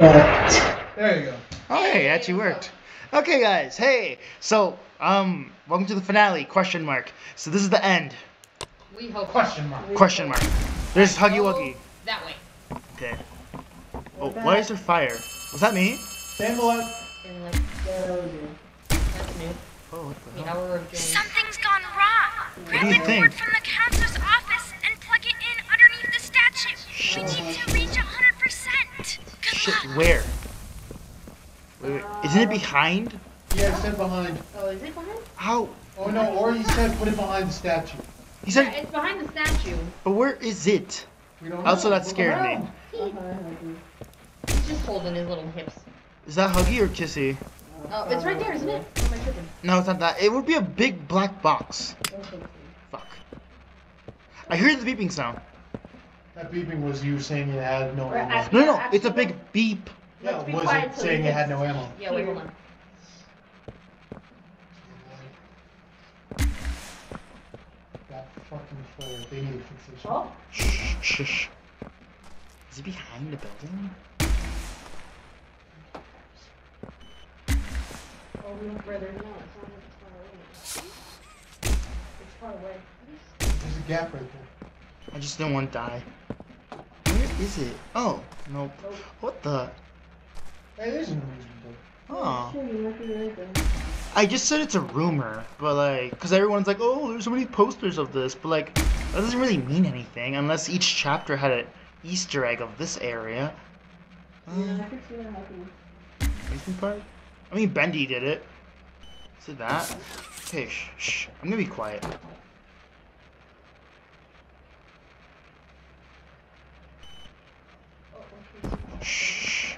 There you go. Oh, hey, it actually worked. Okay, guys. Hey, so um, welcome to the finale? Question mark. So this is the end? We hope. Question mark. Question mark. There's Huggy Wuggy. That way. Okay. Oh, why is there fire? Was that me? Stand alive. And like, that's new. Oh, what the The hell? hour of James. Something's gone wrong. Grab the cord from the counselor's office and plug it in underneath the statue. We need to reach 100%. Good Shit, luck. where? Wait, wait. Isn't it behind? Yeah, it said behind. Oh, is it behind? How? Oh no, or he said put it behind the statue. He Yeah, said, it's behind the statue. but where is it? We don't Also, know. that scared me. He's just holding his little hips. Is that Huggy or Kissy? Oh, it's right there, isn't it? Am I tripping? No, it's not that. It would be a big black box. Fuck. I hear the beeping sound. That beeping was you saying you had no Right, ammo. I- No, no, Yeah, it's a big beep. Yeah, Let's be was quiet it saying we you had no ammo? Yeah, wait, hold on. That fucking flare. They need to fix this. shit. Oh, Shh, shh, shh. Is it behind the building? oh, we went further. No, it's not. It's far away. It's far away. There's a gap right there. I just didn't want to die. Where is it? Oh, nope. Nope. What the? Hey, there's amusement Oh. Sure, you might be right there. I just said it's a rumor, but like, because everyone's like, oh, there's so many posters of this, but like, that doesn't really mean anything unless each chapter had an Easter egg of this area. Yeah, I can see that happening. amusement park? I mean, Bendy did it. Is it that? Okay, shh, shh. I'm gonna be quiet. Shh.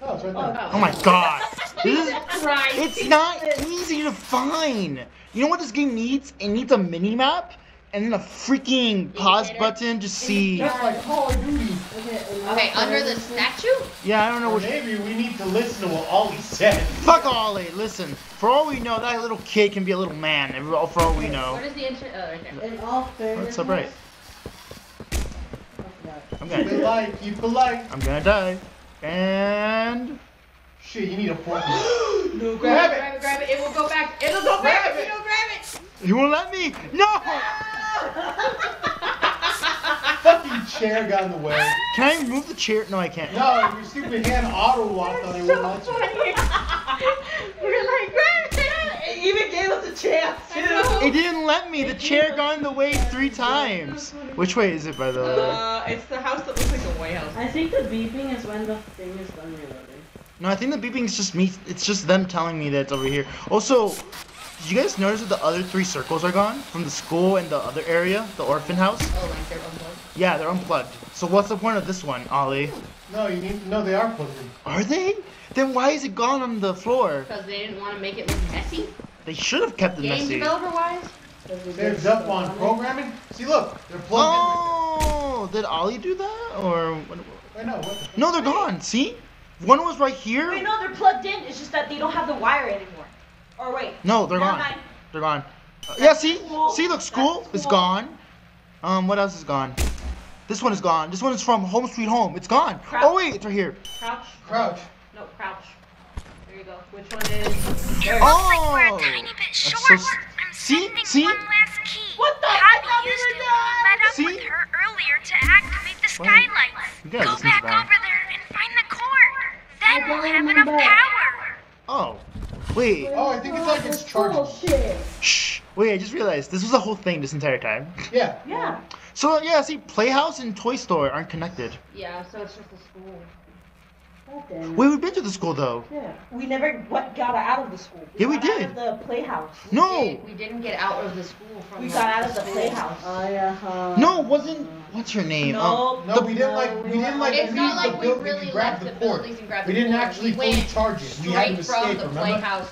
Oh, it's right there. Oh my god. This Christ. it's not easy to find. You know what this game needs? It needs a mini map and then a freaking pause Indicator? button to see. Just like Call of Duty. Okay, under the statue? Yeah, I don't know what. maybe we need to listen to what Ollie said. Fuck Ollie. Listen, for all we know, that little kid can be a little man. For all we know. What is the entrance? Oh, right there. In all fairness, What's up, right? I'm Keep it gonna. light, keep it light. I'm gonna die. And. Shit, you need a fork. No, grab it. Grab it, grab it. It will go back. It'll go Grab back. it. if You don't grab it. You won't let me. No. Fucking chair got in the way. Can I move the chair? No, I can't. No, your stupid hand auto locked on it. so wouldn't let you. funny. We're like, grab it. It even gave us a chance I know. It didn't let me. The chair got in the way three times. Which way is it, by the way? Uh, it's the house that looks like a White House. I think the beeping is when the thing is done reloading. No, I think the beeping is just me. It's just them telling me that it's over here. Also, did you guys notice that the other three circles are gone from the school and the other area, the orphan house? Oh, like they're unplugged. Yeah, they're unplugged. So what's the point of this one, Ollie? No, you need. No, they are plugged in. Are they? Then why is it gone on the floor? Because they didn't want to make it look messy. They should have kept it Game messy. developer wise. Saved up on programming. See, look, they're plugged in. Oh, did Ollie do that? Or in. Wait, no, what the no, they're gone. See, one was right here. Wait, no, they're plugged in. It's just that they don't have the wire anymore. Or wait. No, they're never gone. mind. They're gone. Uh, yeah, see, cool. see, look, school That's is gone. Um, what else is gone? This one is gone. This one is from Home Sweet Home. It's gone. Crouch. Oh wait, it's right here. Crouch. Crouch. No, crouch. There you go. Which one is? There. looks like we're Oh, a tiny bit that's short. so s- I'm see? sending See? one last key. What the- I Abby thought we used were it when we met up See? with her earlier to activate the Well, skylights. you Go back over there and find the cord. Then we'll have enough power. Oh, wait. Oh, I think it's like it's oh, charging. Shh. Wait, I just realized this was the whole thing this entire time. Yeah. Yeah. So yeah, see, Playhouse and Toy Store aren't connected. Yeah, so it's just a school. God damn we've been to the school though. Yeah. We never what, got out of the school. Yeah, we got out did. of the playhouse. No, Did- We didn't get out of the school from. We got out of the school. playhouse. Oh yeah. Uh, no, wasn't. What's her name? Um, No. No, we didn't like. We didn't like It's not like we really left the the buildings and grabbed We didn't actually We fully went charge it. We had to Straight from escape. the Remember? playhouse,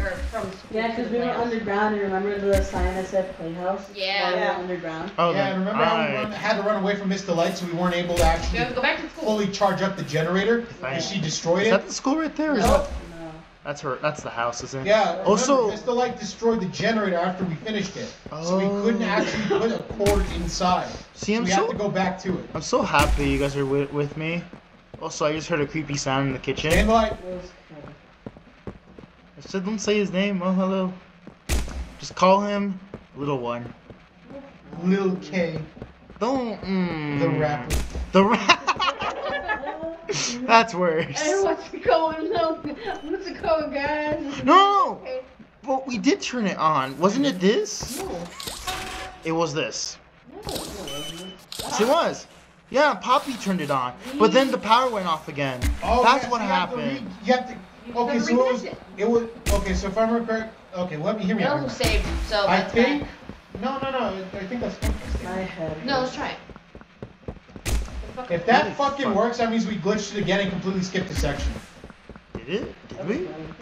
or from. Yeah, because we were underground. And remember the sign that said Playhouse? Yeah. While we were Yeah. underground. oh, yeah, then and remember how we run, had to run away from Miss Delight, so we weren't able to actually have go back to school. fully charge up the generator Right. because she destroyed Is it. that the school right there? Or is No. that, No. that's her. That's the house, isn't it? Yeah. Also- remember, Miss Delight destroyed the generator after we finished it, so we oh. couldn't Oh. actually put a cord inside. See, so I'm we so have to go back to it. I'm so happy you guys are with, with me. Also, I just heard a creepy sound in the kitchen. Stand like. It I said, don't say his name. Oh, hello. Just call him Little One. Lil K, Don't. Mm, the rapper. The rap. That's worse. Hey, what's going on? What's it going, guys? No, no, no. Okay. But we did turn it on. Wasn't it this? No. It was this. No, no. Yes, it was. Yeah, Poppy turned it on. But then the power went off again. Oh, That's yes, what you have to happened. you have to. Okay, gotta so it was. reconnect it. It was. Okay, so if I remember correct. Okay, let me hear me It out. also saved, so I that's think. bad. No, no, no. I think that's. My head. No, hurts. let's try it. If that Holy fucking fuck. works, that means we glitched it again and completely skipped a section. Did it? Did we?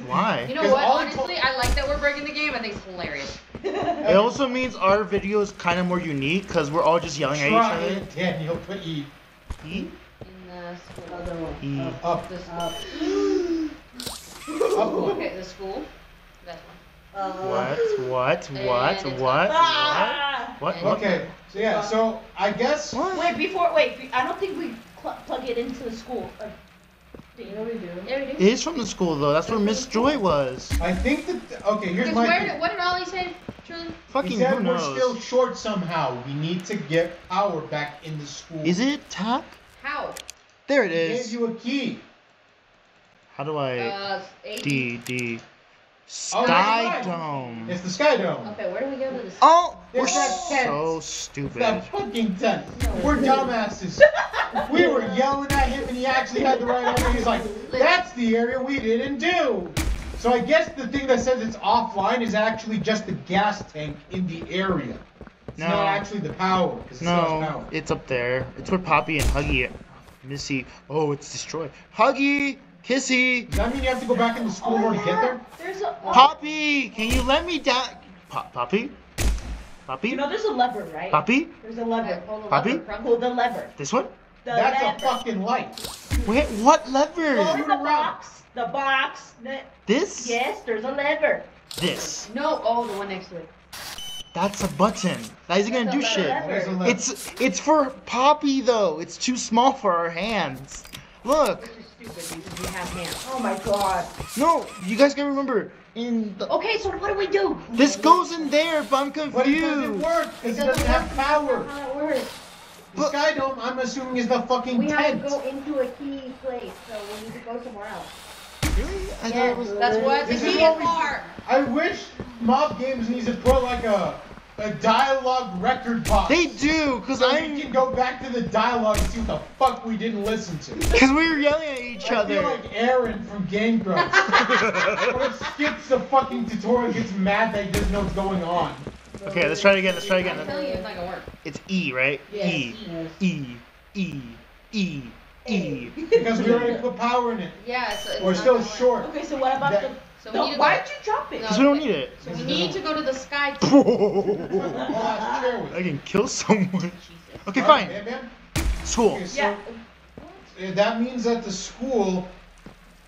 Why? You know what? Honestly, I like that we're breaking the game. I think it's hilarious. It also means our video is kind of more unique because we're all just yelling at each Try other. it, Daniel. Put E E? In the school. Other one. E. Up. up. The school. Up. Up one. Okay, the school. That one. Uh, What? What? And What? What? Ah! What? What? What? Okay, so yeah, so I guess. What? Wait, before wait, I don't think we cl- plug it into the school. Uh, You know we do. There we do. is from the school though. That's where Miss Joy was. I think that. Okay, here's my. where did, what did Ollie say? Truly? He said who we're still short somehow. We need to get power back in the school. Is it tap? How? There it He gave you a key. How do I? Uh. D D. Oh, Sky that's right. Dome. It's the Sky Dome. Okay, where do we go to this? Oh, we're It's that tent. so It's stupid. that fucking tent. We're dumbasses. we were yelling at him and he actually had the right answer. He's like, that's the area we didn't do. So I guess the thing that says it's offline is actually just the gas tank in the area. It's No. not actually the power. 'cause it still has No, power. it's up there. It's where Poppy and Huggy, Missy. Oh, it's destroyed. Huggy, Kissy, Does that mean you have to go back in the school in order to get there? there's a. Poppy. Can you let me down? Pop, Poppy, Poppy, You know, there's a lever, right? Poppy. There's a lever. Hold the Poppy? lever from- Pull the lever. This one. The That's lever. a fucking light. Wait, what lever? Go in Shoot the box. The box. The, This. yes, there's a lever. This. No, oh, the one next to it. That's a button. That isn't gonna do shit. lever. There's lever. It's it's for Poppy though. It's too small for our hands. Look. Which is stupid because we have hands. Oh my god. No, you guys gotta remember. In the, Okay, so what do we do? this goes in there, but I'm But it doesn't work because it doesn't have power. How it works. The Sky Dome, I'm assuming, is the fucking We have to go into a key place, so we need to go somewhere else. Really? I thought Yeah, it was. that's what the This is key what is for. I wish Mob Games needs to put like a a dialogue record box. They do, cause so we I'm. can go back to the dialogue and see what the fuck we didn't listen to. Cause we were yelling at each I other. feel like Arin from Game Grumps. or skips the fucking tutorial and gets mad that he doesn't know what's going on. okay, let's try it again. Let's try it I'm again. telling you, it's not gonna work. It's E, right? E. Yes. E. E. E. E. Because we already put power in it. Yeah, it's, it's We're not still gonna work. short. Okay, so what about That- the? So No, why go. did you drop it? No. Cause we don't need it. So we need to go to the sky. Oh, that's. I can kill someone. Okay, Alright, fine. man, man. School. Okay, so Yeah. uh, that means that the school,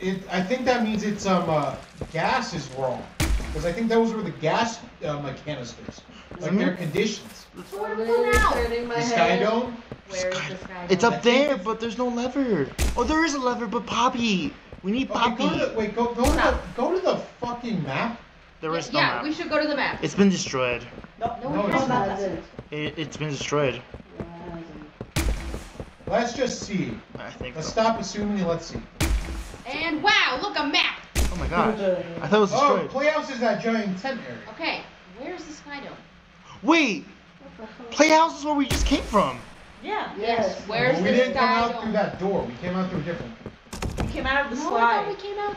it I think that means it's um uh, gas is wrong because I think those were the gas uh, like canisters, like their conditions. Literally turning my The. Sky Dome. Where is Sky- the sky? It's up there, but there's no lever. Oh, there is a lever, but Poppy. We need Okay, Poppy. go to wait, go go to the, Stop. go to the fucking map. There is no yeah, map. we should go to the map. It's been destroyed. No, No, No, we it's don't. not. It, it's been destroyed. Let's just see. I think. Let's So. stop assuming and let's see. And wow, look a map. Oh my god. I thought it was oh, destroyed. Oh. Playhouse is that giant tent area. Okay, where's the sky dome? Wait, Playhouse is where we just came from. Yeah. Yes. Where's But we the didn't come out dome? through that door. We came out through a different. We came out of the no, I we slide. came out.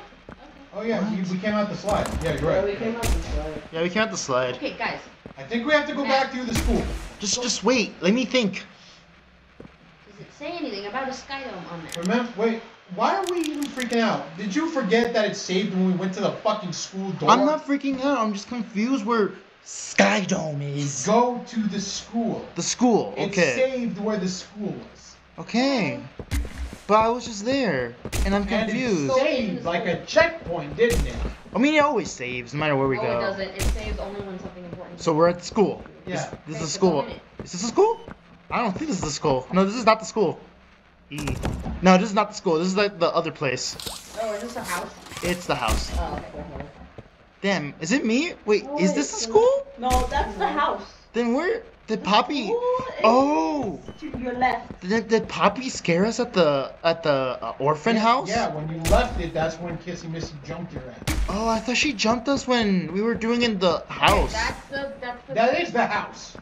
Oh yeah, we, we came out the slide. Yeah, you're Yeah, right. we came out this way. Yeah, we came out the slide. Okay, guys. I think we have to go back to the school. Just, just wait. Let me think. Does it say anything about a sky dome on there? Remember? Wait. Why are we even freaking out? Did you forget that it saved when we went to the fucking school door? I'm not freaking out. I'm just confused where Sky Dome is. Go to the school. The school. Okay. It Okay. saved where the school was. Okay. But I was just there, and I'm And it confused. saved like a checkpoint, didn't it? I mean, it always saves, no matter where we oh, no, go. it doesn't. It saves only when something important. So we're at school. Yeah. This, this is Okay, school. go in it. Is this a school? I don't think this is the school. No, this is not the school. E. No, this is not the school. This is like the other place. Oh, is this a house? It's the house. Oh, okay. Damn, is it me? Wait, Oh, is this the school? No, that's the house. Then where did Poppy? Oh, To your left. did, did Poppy scare us at the at the uh, orphan house? Yeah, when you left it, that's when Kissy Missy jumped your ass. Oh, I thought she jumped us when we were doing in the house. That's the that's the. That is the house.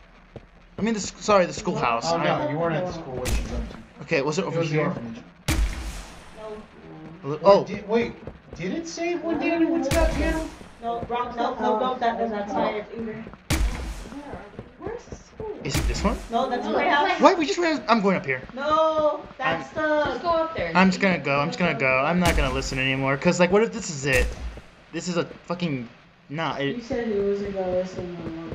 I mean, the sorry, the schoolhouse. Oh I- no, you weren't at the school when she jumped you. Okay, was it It over was the here? orphanage. No, Or Oh, did, wait, did it say when Danny went to that piano? no, wrong. No, no, no, that does not say it either. Where's the school? Is it this one? No, that's No, my that's house. Why we just ran? I'm going up here. No, that's Just the. go up there. I'm just gonna go. I'm just gonna go. I'm not gonna listen anymore. Cause like, what if this is it? This is a fucking. Nah. You said he wasn't gonna listen no more.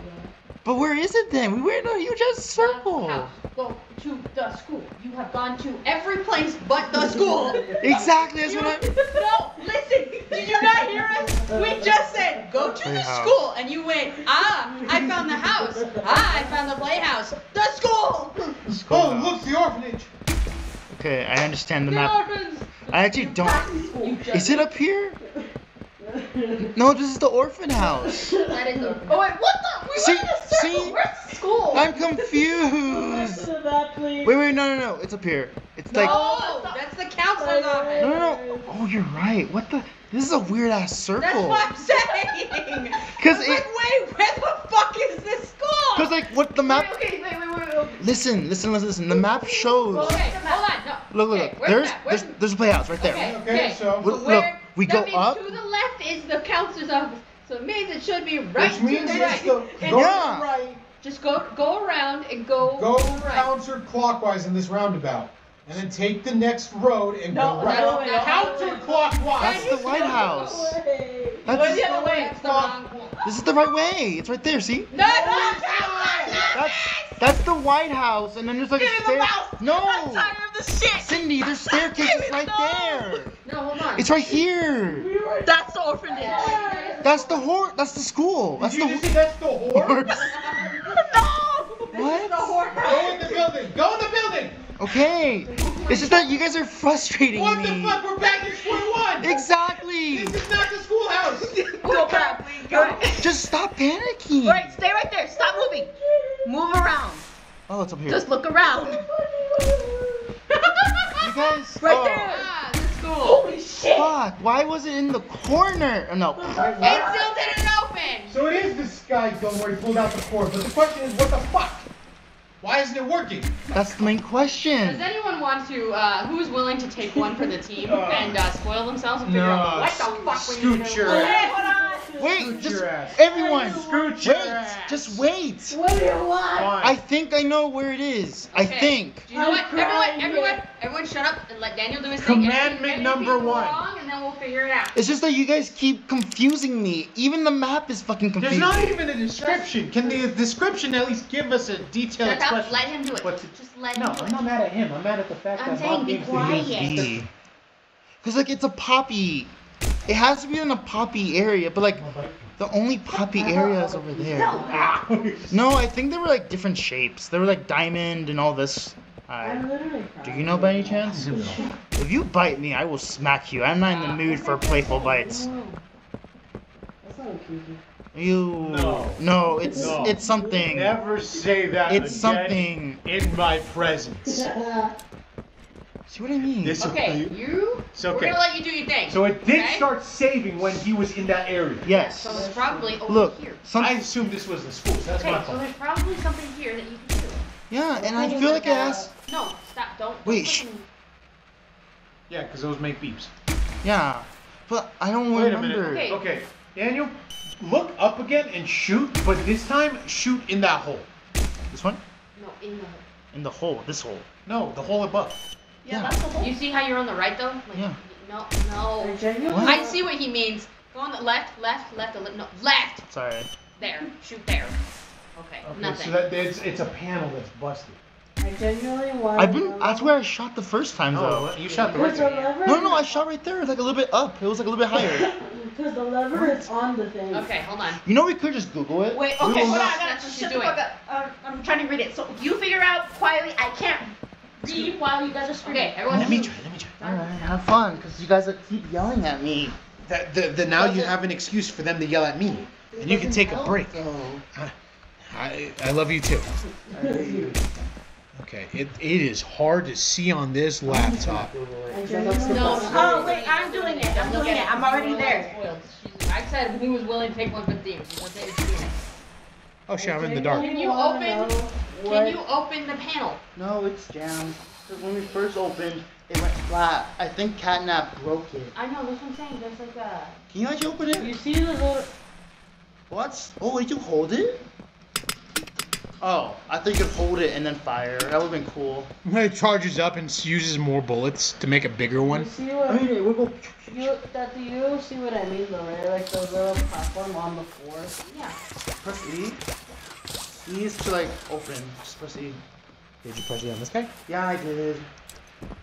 But where is it then? We were in a huge ass circle. House. Go to the school. You have gone to every place but the school. Exactly. That's You- what I. no, listen. Did you not hear us? We just said go to the school, and you went. Ah, I found the house. Ah, I found the playhouse. The school. school Oh, look, the orphanage. Okay, I understand the The map. orphans. I actually don't. Is it up here? No, this is the orphan house. That is the. Oh wait, what the? We See- went in a circle. see? Where's the school? I'm confused. to that, please. Wait, wait, no, no, no. It's up here. It's like. no, oh, that's the counselor's office. No, no, no. Oh, you're right. What the? This is a weird ass circle. That's what I'm saying. Cause it- like, wait, where the fuck is this school? Cause like what the map. Okay, wait, wait, wait, wait. wait. Listen, listen, listen, listen. The map shows. Okay, hold on. No. Look, look, okay, look. There's, that? Where's there's, there's a playhouse right there. Okay, Okay, so- Look, where, look, we that go means up. To the left is the counselor's office. So it means it should be right Which means to the it's right. the And go Yeah. right, Just go go around and go, go right. counterclockwise in this roundabout, and then take the next road and No, go right. no, no. Counterclockwise. That's the White House. That's, the other way. It's the wrong. this is the right way. It's right there. See? No, no, That's that's the White House, and then there's like Give a me stair. mouse. I'm No, tired of this shit. Cindy, there's staircases right there. No, hold on. It's right here. That's the orphanage. That's the hor. That's the school. That's Did you the just say that's the whore? horse. no. What? Go in the building. Go in the building. Okay. It's just that you guys are frustrating What me. the fuck? We're back at square one. Exactly. This is not the schoolhouse. Go back. Go. Just stop panicking. Right, stay right there. Stop moving. Move around. Oh, it's up here. Just look around. You guys. Right oh, there. Ah, the school. Holy shit. Fuck. Why was it in the corner? Oh, no. It still didn't open. So it is this guy gun where he pulled out the cord, but the question is, what the fuck? Why isn't it working? That's the main question. Does anyone want to, uh, who's willing to take one for the team Uh, and uh, spoil themselves and figure out what the fuck we need to do? ass. hold on. Wait, Scoot just everyone. Scoot your Wait. ass. Just wait. What do you want? I think I know where it is. I think. Do you know what? Everyone, everyone, here. Everyone, shut up and let Daniel do his thing. Commandment number one. Wrong, and then we'll figure it out. It's just that you guys keep confusing me. Even the map is fucking confusing. There's confusing. not even a description. Can the description at least give us a detailed Shut up. expression? Let him do it. What's it? Just let No, him do I'm not mad at him. I'm mad at the fact that I'm that saying Bob be quiet. Cause like it's a poppy. It has to be in a poppy area, but like the only poppy area is over there. No, I think they were like different shapes. They were like diamond and all this. I'm Uh, literally do you know by any chance? If you bite me, I will smack you. I'm not in the mood for playful bites. That's not. You. No. No, it's No. it's something. Never say that It's again something. in my presence. See what I mean? This Okay, you. It's We're okay. gonna let you do your thing. So it did okay? start saving when he was in that area. Yes. So it's probably over Look, here. some. I assumed this was the school. So that's Okay, my so there's probably something here that you can do. Yeah, and I feel like it has. No, stop. Don't. Wait, don't sh- Yeah, because those make beeps. Yeah, but I don't Wait a remember. minute. Okay. Okay, Daniel, look up again and shoot, but this time shoot in that hole. This one? No, in the. Hole. In the hole. This hole. No, the hole above. Yeah. that's the whole. You see how you're on the right though? Like, Yeah. No, no. I. What? I see what he means. Go on the left, left, left, left. No, left. Sorry. There. Shoot there. Okay. Okay, Nothing. so that it's, it's a panel that's busted. I genuinely want. I've been. That's where I shot the first time though. No, you shot the Because right the thing. No, no, I shot right there, it's like a little bit up. It was like a little bit higher. Because the lever is on the thing. okay, hold on. You know, we could just Google it. Wait, okay, will hold on, I gotta That's what shut she's the fuck up. Um, I'm trying to read it. So you figure out quietly. I can't Read while you guys are screaming. Okay, everyone. Let me try. Let me try. All right, have fun, because you guys like, keep yelling at me. That, the, the, now you have an excuse for them to yell at me. And you can take a break. I, I love you too. I hate you. Okay, it, it is hard to see on this laptop. No, oh wait, I'm doing it. I'm doing it. I'm already there. I said who was willing to take one for the team. She's gonna take the team. Oh shit, I'm in the dark. Can you open- Can you open the panel? No, it's jammed. 'Cause when we first opened, it went flat. I think Catnap broke it. I know. That's what I'm saying. There's like a. Can you actually open it? You see the little. What? Oh, wait, you hold it? Oh, I think you could hold it and then fire. That would've been cool. It charges up and uses more bullets to make a bigger You one. see I what? mean, it would go. You, that you see what I mean though, right? Like the little platform on the floor. Yeah. Press E. E is to like open. Just press E. Did you press E on this guy? Yeah, I did.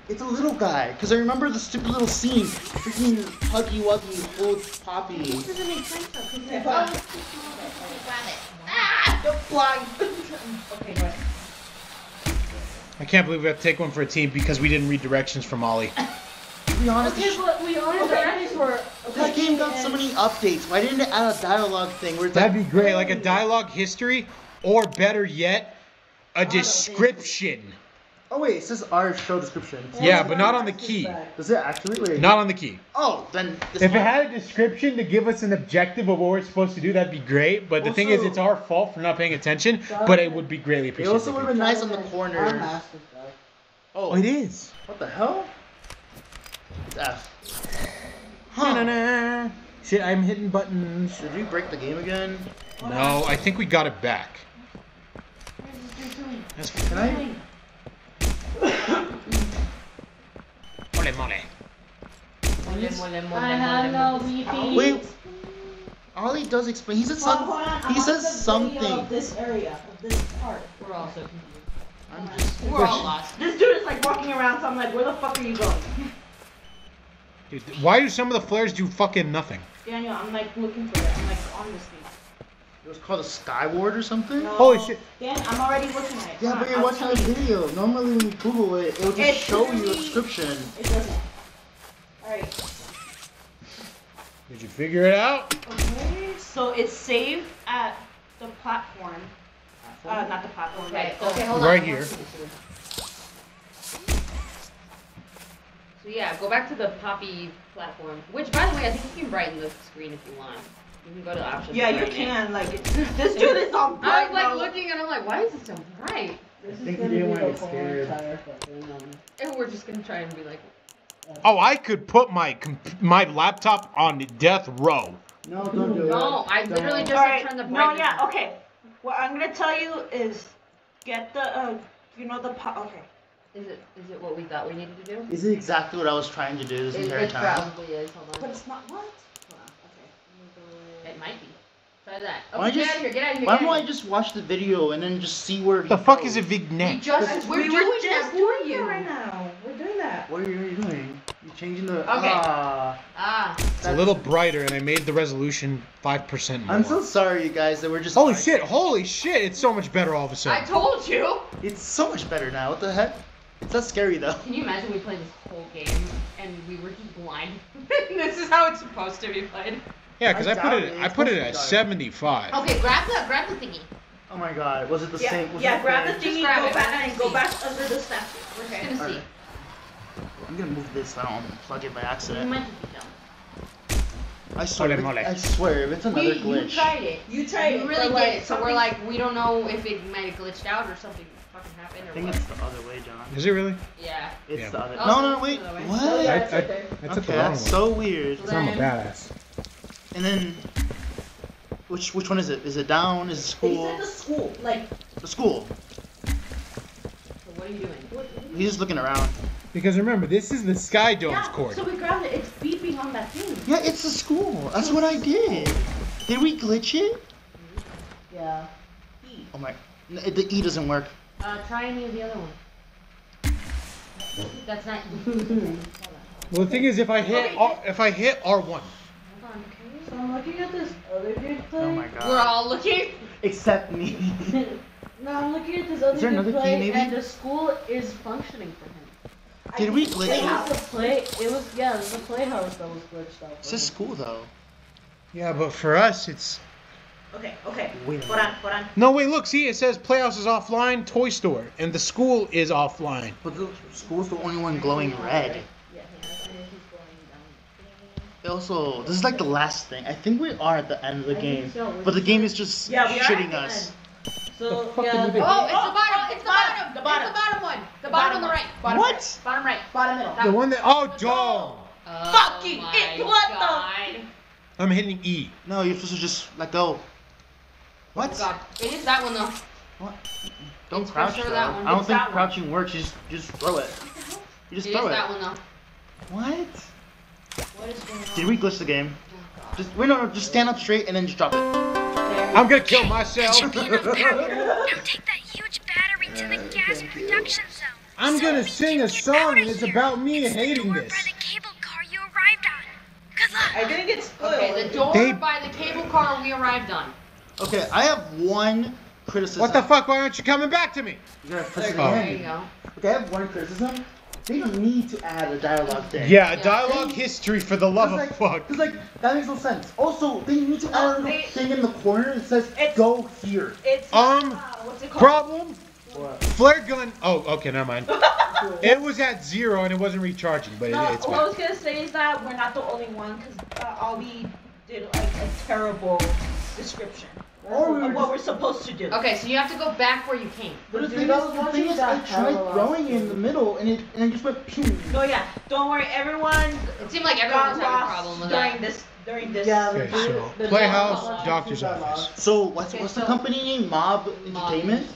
It's a little guy, because I remember the stupid little scene. Freaking Huggy Wuggy old Poppy. This doesn't make sense though. 'cause Yeah, it's but- all- Ah! The fly. Okay. I can't believe we have to take one for a team because we didn't read directions from Ollie. We be honest, Okay, but we already Okay. ready for. this game got so many updates. Why didn't it add a dialogue thing where it's That'd be great, like a dialogue history, or better yet, a description. Oh wait, it says our show description. Yeah, but not on the key. Does it actually? Wait. Not on the key. Oh, then. This If it had a description to give us an objective of what we're supposed to do, that'd be great. But the thing is, it's our fault for not paying attention. But it would be greatly appreciated. It appreciated. also would have been nice on the corner. master. Oh, Oh, it is. What the hell? It's F. Da-na-na. Shit, I'm hitting buttons. Did we break the game again? No, I think we got it back. That's Can I? Mole, mole. Mole, mole, mole, I have mole, no mole. VP. Wait. Ollie does explain. He said Hold on, some. hold on. I He says something. Of this area, of this part. We're all so confused. I'm just. We're all lost. This dude is like walking around, so I'm like, where the fuck are you going? Dude, why do some of the flares do fucking nothing? Daniel, I'm like looking for it. I'm like on this thing. It was called a Skyward or something. No. Holy shit. Dan, I'm already looking at it. Yeah, Come but on, you're I'll watching tell the you. video. Normally, when you Google it, it will just It's show you a description. It doesn't. Alright. Did you figure it out? Okay. So it's saved at the platform. Uh, not the platform. Okay, like the- okay, hold on. Right here. So yeah, go back to the Poppy platform. Which, by the way, I think you can brighten the screen if you want. You can go to options. Yeah, you brighten it. can. Like, it's, this dude is on I bright was like mode. looking and I'm like, why is it so bright? This think is gonna didn't be wanna the scared. entire fucking, And we're just gonna try and be like, Oh, I could put my comp- my laptop on death row. No, don't do no, I literally just Alright. like, turn the No, yeah. up. Okay. What I'm gonna tell you is, get the. Uh, you know the. Po- okay. Is it is it what we thought we needed to do? Is it exactly what I was trying to do this It, entire it time? probably is. Hold But it's not what? Hold on, Okay. It might be. Try that. Why Okay, get just- out of here. Get out of here. Why don't out I just watch the video and then just see where he The fuck goes? is a We vignette? just we're we doing were that for doing you. right now. We're doing that. What are you doing? You're changing the? Okay. Ah. Ah, It's a little brighter, and I made the resolution five percent more. I'm so sorry, you guys, that we're just. Holy arguing. shit! Holy shit! It's so much better all of a sudden. I told you. It's so much better now. What the heck? It's not scary though. Can you imagine we played this whole game and we were just blind? this is how it's supposed to be played. Yeah, because I I, put it. it. I put it at 75. Okay, grab the grab the thingy. Oh my god, was it the Yeah, same? Was yeah. Grab the thingy, Just grab go it. back, and go back under the statue. We're Okay. just gonna see. Alright. I'm gonna move this so I don't plug it by You accident. might be dumb. I swear, Mole, if- mole. I swear, if it's another We, you tried it. You tried it. You it. really but, like, did. So we're like, we don't know if it might have glitched out or something fucking happened I or think what. it's the other way, John. Is it really? Yeah. It's Yeah. the other. Oh, no, no, it's wait. other way. What? I, I. I took okay, the wrong that's one. so weird. So I'm a badass. And then, which which one is it? Is it down? Is it They school? said the school. Like, The school. So what are you doing? He's just looking around. Because remember, this is the Sky Dome's yeah. cord. So we grabbed it. It's beeping on that thing. Yeah, it's the school. That's what I did. Did we glitch it? Yeah. E. Oh my. n- The E doesn't work. Uh, try any of the other ones. That's not. Well, the thing is, if I hit R, if I hit R1, Hold on, okay. So I'm looking at this other dude play. Oh my god. We're all looking. Except me. No, I'm looking at this other Is there another key, play, maybe? and the school is functioning for him. Did we glitch It it? was the play. It was yeah, it was the playhouse that was glitched out. It's just school though. Yeah, but for us, it's. Okay, okay. Wait Hold on, hold on. No, wait, look, see, it says Playhouse is offline, Toy Store, and the school is offline. But the school's the only one glowing red. Yeah, he's going down. It Also, this is like the last thing. I think we are at the end of the I game, so. but the game is just Yeah, we are at shitting us. So fuck did yeah, we do? Oh, it's Oh, the bottom. It's the bottom. the It's the bottom one. The bottom on the right. Bottom What? Right, bottom right, bottom middle. The one that. Oh, dog! Oh Fucking it, what the- I'm hitting E. No, you're supposed to just let go. Oh what? Oh God. It is that one though. What? Don't It's for crouch sure though. that one. I don't It's think that one. crouching works. You just, just throw it. You just It is throw it. that one though. What? What is going on? Did we glitch the game? Just wait, no, no, just stand up straight and then just drop it. I'm gonna kill myself. Now take that huge battery to the gas production zone. I'm so gonna sing a song outta and it's here. about me It's hating this. by the cable car you arrived on. Good luck. I didn't get spoiled. Okay, the door They- by the cable car we arrived on. Okay, I have one criticism. What the fuck? Why aren't you coming back to me? You gotta press it Oh. There you go. Okay, I have one criticism. They don't need to add a dialogue thing. Yeah, Yeah. dialogue history for the love Cause of like, fuck. Cause like that makes no sense. Also, they need to add a little thing in the corner that says It's- "Go here." It's Um, uh, what's it called? Problem? What? Flare gun. Oh, okay, never mind. It was at zero and it wasn't recharging, but it, it's what I was gonna say is that we're not the only one because uh, all we did like a terrible description Or we were what just- we're supposed to do. Okay, so you have to go back where you came. But the thing is, the thing is, I tried throwing it in the middle, and it and it just went pew. No, yeah, don't worry, everyone It seemed like everyone got was having a problem with during that. this during this. Yeah, Okay, so the- Playhouse, the- Doctor's the- Office. So what's Okay, what's so- the company name? Mob Entertainment.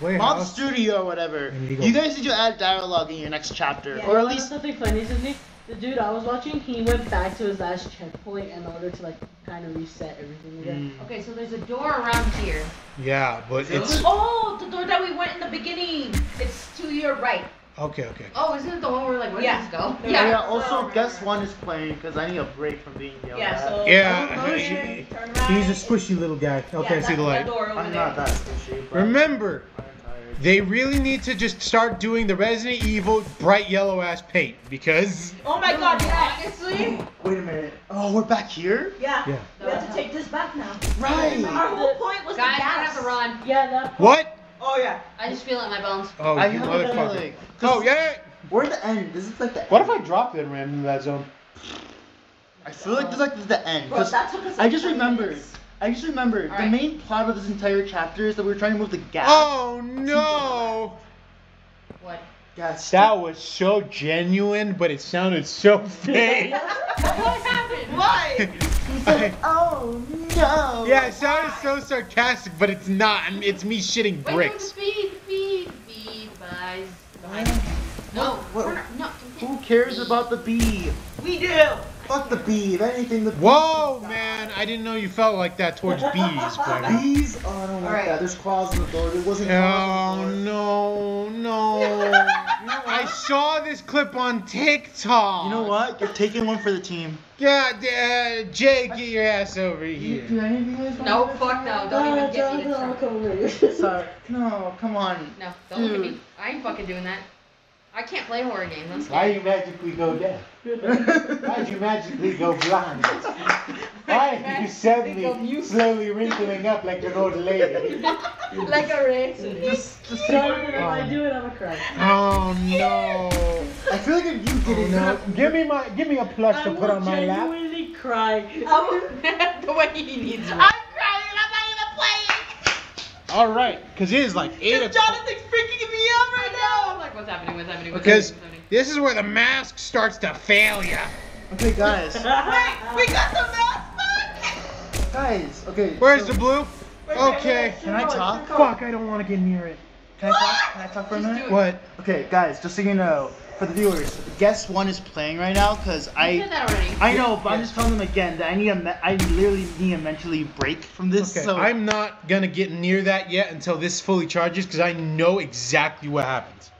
Mob Studio or whatever. You guys need to add dialogue in your next chapter, Yeah. or at least something funny to me. The dude I was watching, he went back to his last checkpoint in order to like kind of reset everything again. Mm. Okay, so there's a door around here. Yeah, but it's Oh, the door that we went in the beginning. It's to your right. okay. Okay. Oh, isn't it the one where like where Yeah. does go? Yeah, Yeah, yeah. so- Also, guess one is playing because I need a break from being yelled Yeah, at. so Yeah, turn right, he- He's a squishy little guy. Okay, yeah, I see the light. Door over I'm there. not that squishy. But Remember, I'm tired. They really need to just start doing the Resident Evil bright yellow ass paint because Oh my god, yeah. Honestly, Wait a minute. Oh, we're back here. Yeah. Yeah. We have to take this back now. Right. Our whole point was guys, the I gas. have to run. Yeah, that. what? Oh yeah. I just feel it in my bones. Oh, I you motherfucker. feeling. Oh yeah. We're at the end. This is like the. What if. I dropped it and ran into that zone? I feel like this is like the end. Bro, 'cause that took us I just remembered. minutes. I just remembered the Alright. main plot of this entire chapter is that we were trying to move the gas. Oh no! What? Gas. That was so genuine, but it sounded so fake. what happened? Why? I- Oh no. yeah, it sounded so sarcastic, but it's not. I mean, It's me shitting bricks. no, speed, speed, speed, guys. No, What- we're no. Who cares about the bee? We do. Fuck the bee. If anything, the Whoa, man! I didn't know you felt like that towards bees, but. bees. Oh, I don't like Alright. that. There's claws in the door. It wasn't. Oh claws in the door. no, no! I saw this clip on TikTok. You know what? You're taking one for the team. Yeah, uh, Jay, get your ass over here. do any of you guys want No, fuck no. Don't even get me to I'll come over here. Sorry. No, come on. No, don't look at me. I ain't fucking doing that. I can't play horror games. I'm Why scared. you magically go deaf? Why'd you magically go blind? Why are you suddenly slowly wrinkling up like an old lady? like a racist. Just, just take Jonathan, if I oh. do it, I'm a cry. Oh no! I feel like if you did it, oh, No, give me my, give me a plush I to put on my lap. I genuinely cry. Oh, the way he needs I'm one. crying. I'm not even playing. All right, cause it is like eight o'clock. Jonathan's freaking me out right now. I'm like, what's happening? What's happening? What's Because happening? This is where the mask starts to fail ya. Okay, guys. Wait, we got the mask back. Guys. Okay. Where's so- the blue? Okay. Can I talk? Fuck, I don't want to get near it. Can I talk? Can I talk for a minute? What? Okay, guys, just so you know, for the viewers, guest one is playing right now because I. did that already. I know, but I'm just telling them again that I need a me- I literally need a mentally break from this. Okay, so I'm not gonna get near that yet until this fully charges because I know exactly what happens.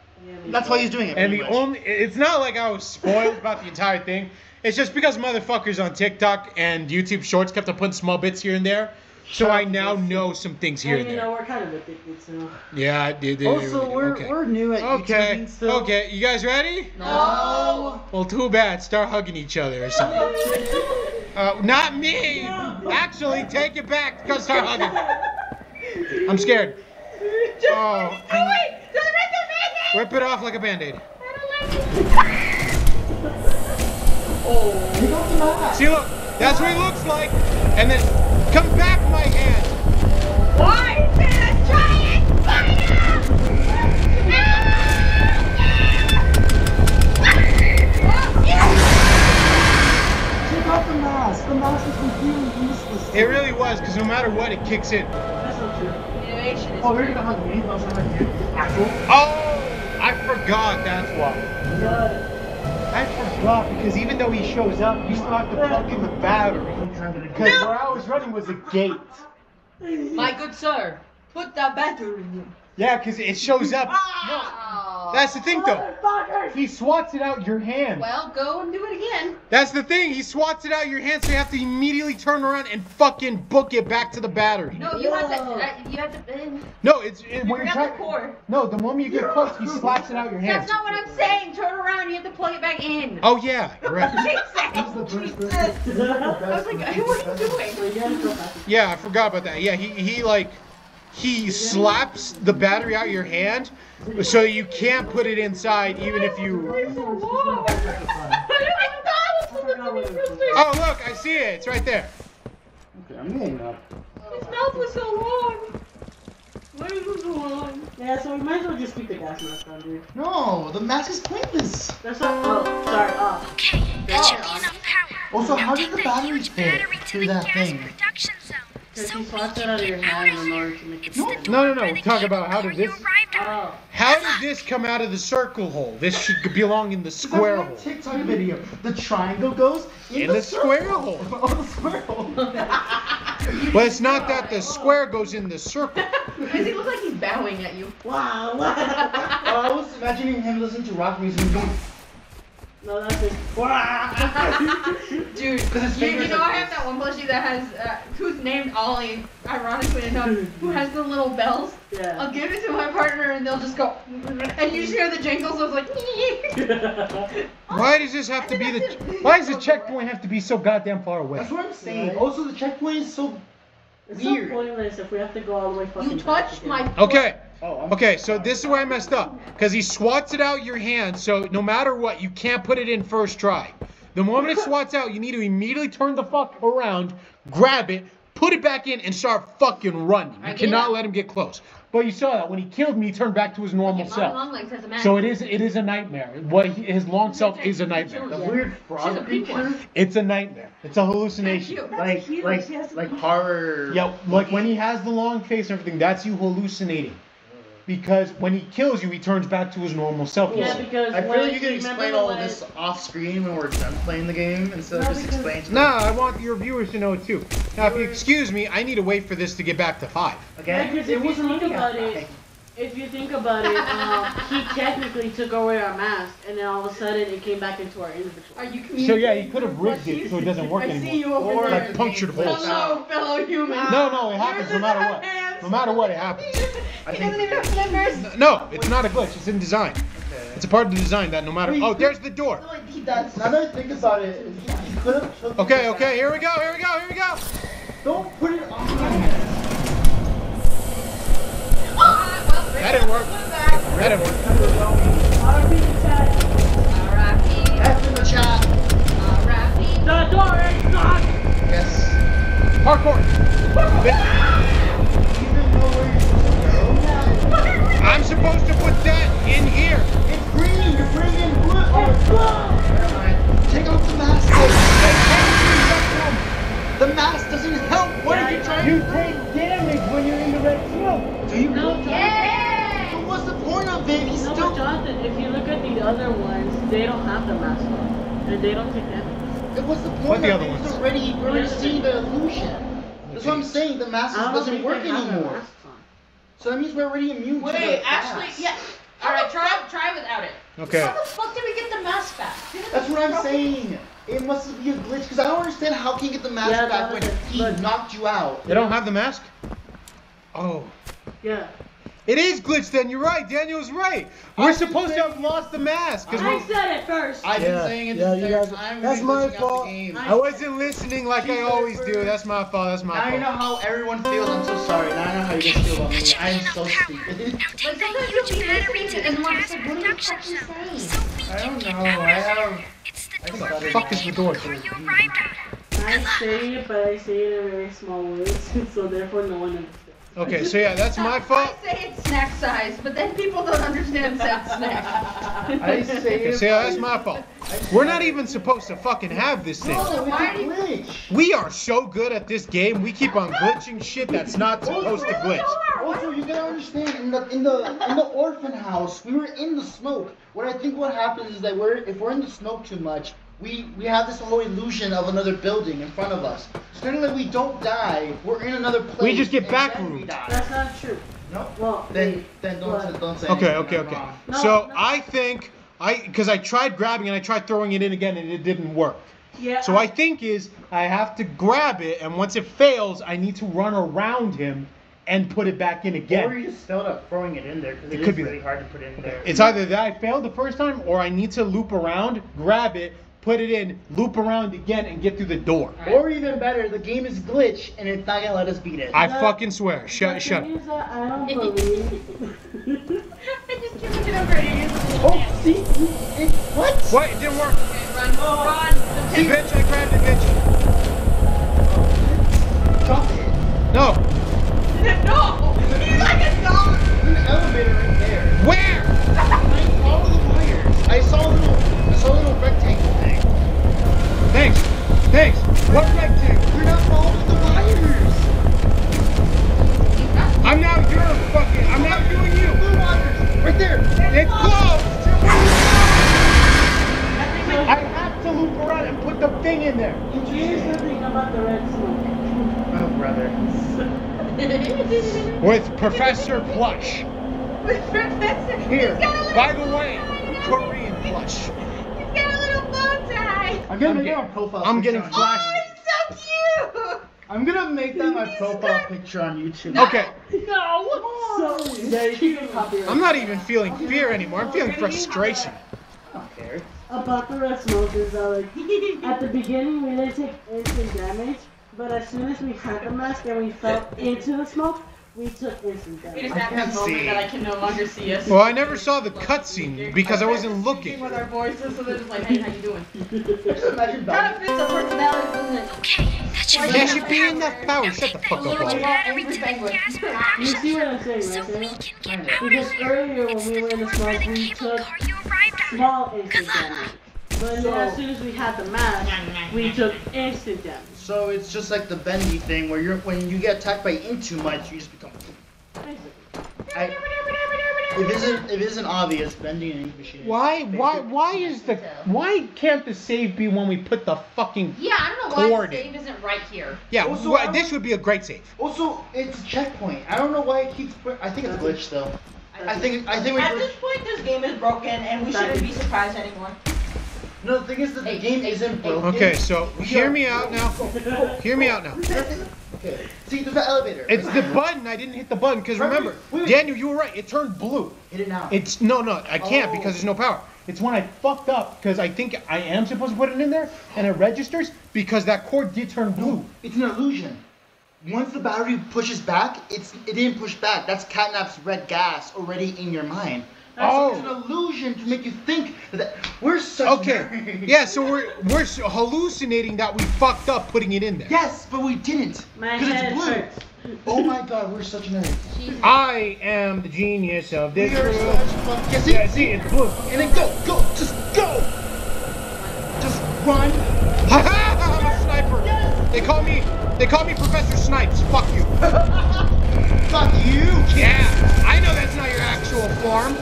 that's why he's doing it. And the much. only, it's not like I was spoiled about the entire thing. It's just because motherfuckers on TikTok and YouTube Shorts kept on putting small bits here and there. So I now know some things here And you know, we're kind of addicted, so. Yeah, I did. Also, we're okay. we're new at Okay. YouTubing still. Okay. You guys ready? No. Well, too bad. Start hugging each other or something. Uh, not me. Actually, take it back. Go start hugging. I'm scared. Oh. Rip it off like a band-aid. oh. See, look. That's what he looks like. And then come back, my hand. Why is there a giant Take off the mask. The mask is completely useless. It really was, because no matter what, it kicks in. That's not true. Innovation is Oh, you're gonna hug me? I hug you. Actual? Oh, I forgot. That's why. I forgot because even though he shows up, you still have to plug in the battery. Because where I was running was a gate. My good sir, put the battery in. Yeah, because it shows up. Oh. That's the thing, though. He swats it out your hand. Well, go and do it again. That's the thing. He swats it out your hand, so you have to immediately turn around and fucking book it back to the battery. No, you have to. Uh, you have to. Uh, No, it's it, you when you're forgot trying. the core. No, the moment you get close, he slaps it out your hand. That's not what I'm saying. Turn around. You have to plug it back in. Oh yeah, you're right. Jesus. I was like, what are you doing? Yeah, I forgot about that. Yeah, he he like he slaps the battery out your hand, so you can't put it inside even if you. Oh look, I see it. It's right there. Okay, I'm getting up. His mouth was so long. Why is it so long? Yeah, so we might as well just keep the gas mask on, dude. No, the mask is pointless. That's not. Oh, sorry. Oh. Okay, that should be enough power. Also, Now how take did the battery fit to through the that thing? production zone. Because So he we it out of your get out hand of in order here. to make it It's the fit. door No, no, no, where we're talking about how did this- arrived. Oh. How did this come out of the circle hole? This should belong in the square hole. TikTok video. The triangle goes in, In the square hole. oh, the square hole. Well, it's not that the square goes in the circle. Does he look like he's bowing at you? Wow. I was imagining him listening to rock music and going, no, that's it. Dude, Because his you, you know I have that one plushie that has, uh, who's named Ollie, ironically enough, who has the little bells. Yeah. I'll give it to my partner and they'll just go, and you just hear the jingles. I was like, Why does this have to be the? Why does the checkpoint have to be so goddamn far away? That's what I'm saying. Right. Also, the checkpoint is so It's weird. so pointless if we have to go all the way fucking you touched my. Okay. Oh, Okay, so this is where I messed up. Because he swats it out your hand, so no matter what, you can't put it in first try. The moment it swats out, you need to immediately turn the fuck around, grab it, put it back in, and start fucking running. You get cannot it. let him get close. But you saw that when he killed me, he turned back to his normal Mom self. Long Legs has a. So it is it is a nightmare. What he, his long self is a nightmare. The weird She's a frog pink It's a nightmare. It's a hallucination. Cute. Like, like, like horror. Yeah, like when he has the long face and everything, that's you hallucinating. Because when he kills you, he turns back to his normal self. Yeah, see. because I feel like you can explain all of this off screen when we're done playing the game instead of just explaining to Nah, I want your viewers to know it too. Now, if you excuse me, I need to wait for this to get back to five. Yeah, Okay? because if you think about it, if you think about it, um, he technically took away our mask, and then all of a sudden it came back into our inventory. Are you So yeah, he could have rigged it so it doesn't work I see anymore. you over Or there. Like punctured holes. Hello, fellow human. No, no, it happens no matter what. Hands. No matter what, it happens. He doesn't even have flippers. No, it's not a glitch. It's in design. It's a part of the design that no matter. Oh, there's the door. No, he does. Now that I think about it, he, he could have. Okay, okay, here we go, here we go, here we go. Don't put it on. That didn't work. That didn't work. R.I.P. F in the chat. R.I.P. The door is locked! Yes. Parkour. You didn't know where you're supposed. I'm supposed to put that in here. It's green. You're bringing blue. Oh, never. Take off the mask. The mask doesn't help. What are you trying You to do? take damage when you're in the red smoke. Do you No, really? Yay! But what's the point of it? He's No, still. but Jonathan, if you look at the other ones, they don't have the mask on. And they don't take damage. What's the point What the of other it? ones? He's already, you already seen the illusion. That's what I'm saying. The mask doesn't work they have their anymore. So that means we're already immune to Wait, actually, gas. yeah. All right, try try without it. Okay. How the fuck did we get the mask back? That's what I'm broke saying. It must be a glitch because I don't understand how can you get the mask Yeah, back when he knocked you out. They don't have the mask? Oh. Yeah. It is glitched then, you're right. Daniel's right. We're supposed to have lost the mask. 'cause I said it first. I've Yeah, been saying it yeah, this you guys- time. that's my fault. I wasn't listening like I always do. That's my fault. That's my Now you know how everyone feels. I'm so sorry. Now I know how you guys feel about me. I am so stupid. Now take that huge battery to the gas production zone so we I can don't get know. I of here. have. It's the I think door that for is- the Fuck is the door? before you arrived. I say it, but I say it in very small words, so therefore no one understands. Okay, so yeah, that's my fault. I say it's snack size, but then people don't understand that snack. I say Okay, so yeah, that's my fault. We're not even supposed to fucking have this thing. No, Why a do you- glitch. We are so good at this game, we keep on glitching shit that's not supposed to glitch. Also, you gotta understand in the in the in the orphan house, we were in the smoke. What I think what happens is that we're if we're in the smoke too much, we we have this whole illusion of another building in front of us. So then, like we don't die, we're in another place. We just get and back then we roomed. die. That's not true. No. Well, Then wait, then don't what? don't say. Okay, okay, okay. No, So no. I think I because I tried grabbing and I tried throwing it in again and it didn't work. Yeah. So I think is I have to grab it and once it fails, I need to run around him and put it back in again. Or again. you just failed at throwing it in there because It it, could is be really that. hard to put in there. It's either that I failed the first time or I need to loop around, grab it, put it in, loop around again, and get through the door. Or even better, the game is glitch and it's not gonna let us beat it. I No. fucking swear. The Shut, shut. thing is that I don't believe. I just keep looking over at you. oh, see, it, what? What? It didn't work. Run, run. Bitch, I grabbed it, bitch. Drop it. No. no! He's like a dog! There's an elevator right there. Where? I follow the wires. I saw a little, I saw a little rectangle thing. Thanks. Thanks. What red rectangle? You're not following the wires. I'm now your fucking. I'm now doing you. The wires, right there. It's closed. I have to loop around and put the thing in there. Here's the thing about the red smoke. Oh, brother. With Professor Plush. With Professor. Here. He's got a little By the way. Korean Plush. I'm gonna I'm make get- that my profile I'm picture getting on- flash- Oh, it's so cute! I'm gonna make that my profile picture on YouTube. Okay. So, yeah, you can copyright. I'm not even feeling fear anymore. I'm feeling frustration. I don't care. About the red smoke is that like at the beginning we didn't take instant damage, but as soon as we had the mask and we fell into the smoke, we took instant It damage. is I at can't this moment see. that I can no longer see us. Well, I never saw the cutscene because I wasn't Speaking looking. with our voices, so they're just like, hey, how you doing? Just imagine Kind of Bowser. fits our personalities, doesn't it? Okay, that should There be should be enough power. Shut the fuck up, huge Bubba. battery to You production see what I'm saying, so right? we Sarah? can get out of Because here. earlier when we were in the It's the door smoke, for the we took car you arrived small instant damage. But then as soon as we had the mask, we took instant damage. So it's just like the bendy thing where you're when you get attacked by ink too much, you just become. I, it isn't it isn't obvious Bendy and the Ink Machine. Why? Why? Why is the? Why can't the save be when we put the fucking? Yeah, I don't know why Cord. the save isn't right here. Yeah. Also, why- this would be a great save. Also, it's a checkpoint. I don't know why it keeps. put- I think it's a glitch though. I think I think we. At this point, this game is broken, and we shouldn't be surprised anymore. No, the thing is that the game isn't broken. Okay, so hear me out now. Hear me out now. Okay. See, there's an elevator. It's the button. I didn't hit the button because Right, remember, wait, wait. Daniel, you were right. It turned blue. Hit it now. It's no, no. I can't Oh. because there's no oh. power. It's when I fucked up because I think I am supposed to put it in there and it registers because that cord did turn blue. It's an illusion. Once the battery pushes back, it's it didn't push back. That's catnap's red gas already in your mind. Oh. It's an illusion to make you think that we're such Okay. nerds. Yeah, so we're we're hallucinating that we fucked up putting it in there. Yes, but we didn't. My Because head it's blue. hurts. Oh my god, we're such nerds. I am the genius of this We are room. such fuck. Yeah, see? Yeah, see, it's blue. And then go, go, just go. Just run. Ha ha! I'm a sniper. They call me they call me Professor Snipes. Fuck you. Fuck you. Yeah, I know that's not your actual form.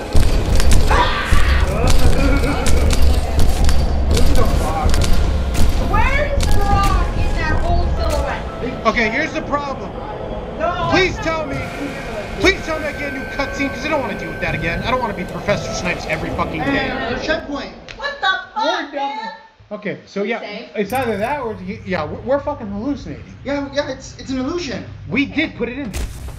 Okay, here's the problem. No. Please tell me. Please tell me I get a new cutscene because I don't want to deal with that again. I don't want to be Professor Snipes every fucking day. And checkpoint. What the fuck, man? Okay, so yeah, Safe. it's either that or yeah, we're, we're fucking hallucinating. Yeah, yeah, it's it's an illusion. We did put it in.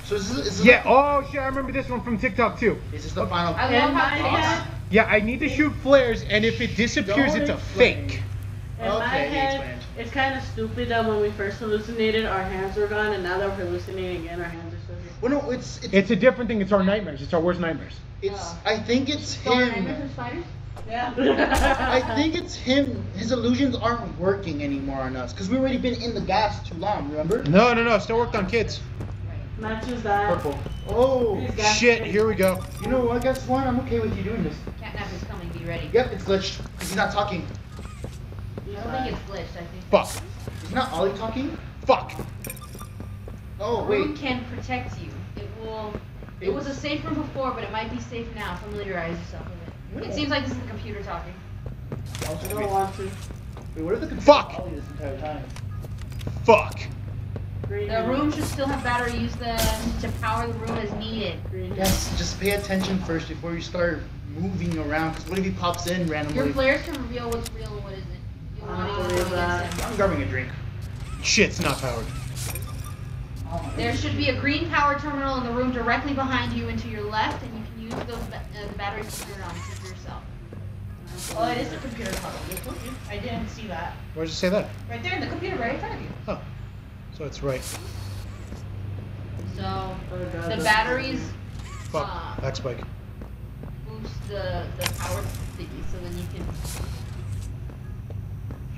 There. So is this, is this Yeah. Oh shit, I remember this one from TikTok too. Is this the final? I love how my head, Yeah, I need to shoot flares, and if it disappears, Don't it's a explain. fake. in my Okay, he head, it's kind of stupid that when we first hallucinated, our hands were gone, and now that we're hallucinating again, our hands are still here. Well, no, it's it's It's a different thing. It's our nightmares. It's our worst nightmares. it's. Oh. I think it's So him. and spiders? I think it's him. His illusions aren't working anymore on us because we've already been in the gas too long. Remember? No, no, no. Still worked on kids. Not just that. Purple. Oh Shit. Here we go. You know what? Guess what? I'm okay with you doing this. Catnap is coming. Be ready. Yep, it's glitched because he's not talking. I don't think it's glitched. I think. Fuck. Is not Ollie talking? Fuck. Oh wait. room can protect you. It will. It was a safe room before, but it might be safe now. Familiarize yourself with it. It seems like this is the computer talking. I don't want to. Wait, what are the controls Fuck. Ollie this entire time? Fuck. Green The room should still have battery. Use them to power the room as needed. Green hand. Yes, just pay attention first before you start moving around. Because what if he pops in randomly? Your randomly? flares can reveal what's real and what isn't. You I want don't to believe go that. against him. I'm grabbing a drink. Shit's not powered. There should be a green power terminal in the room directly behind you and to your left, and you can use those ba- uh, the batteries to turn it on to yourself. Oh, it is the computer talking. I. I didn't see that. Where does it say that? Right there in the computer, right in front of you. Oh. So it's right. So the batteries Fuck. Uh, Back spike. boost the the power thingy, so then you can.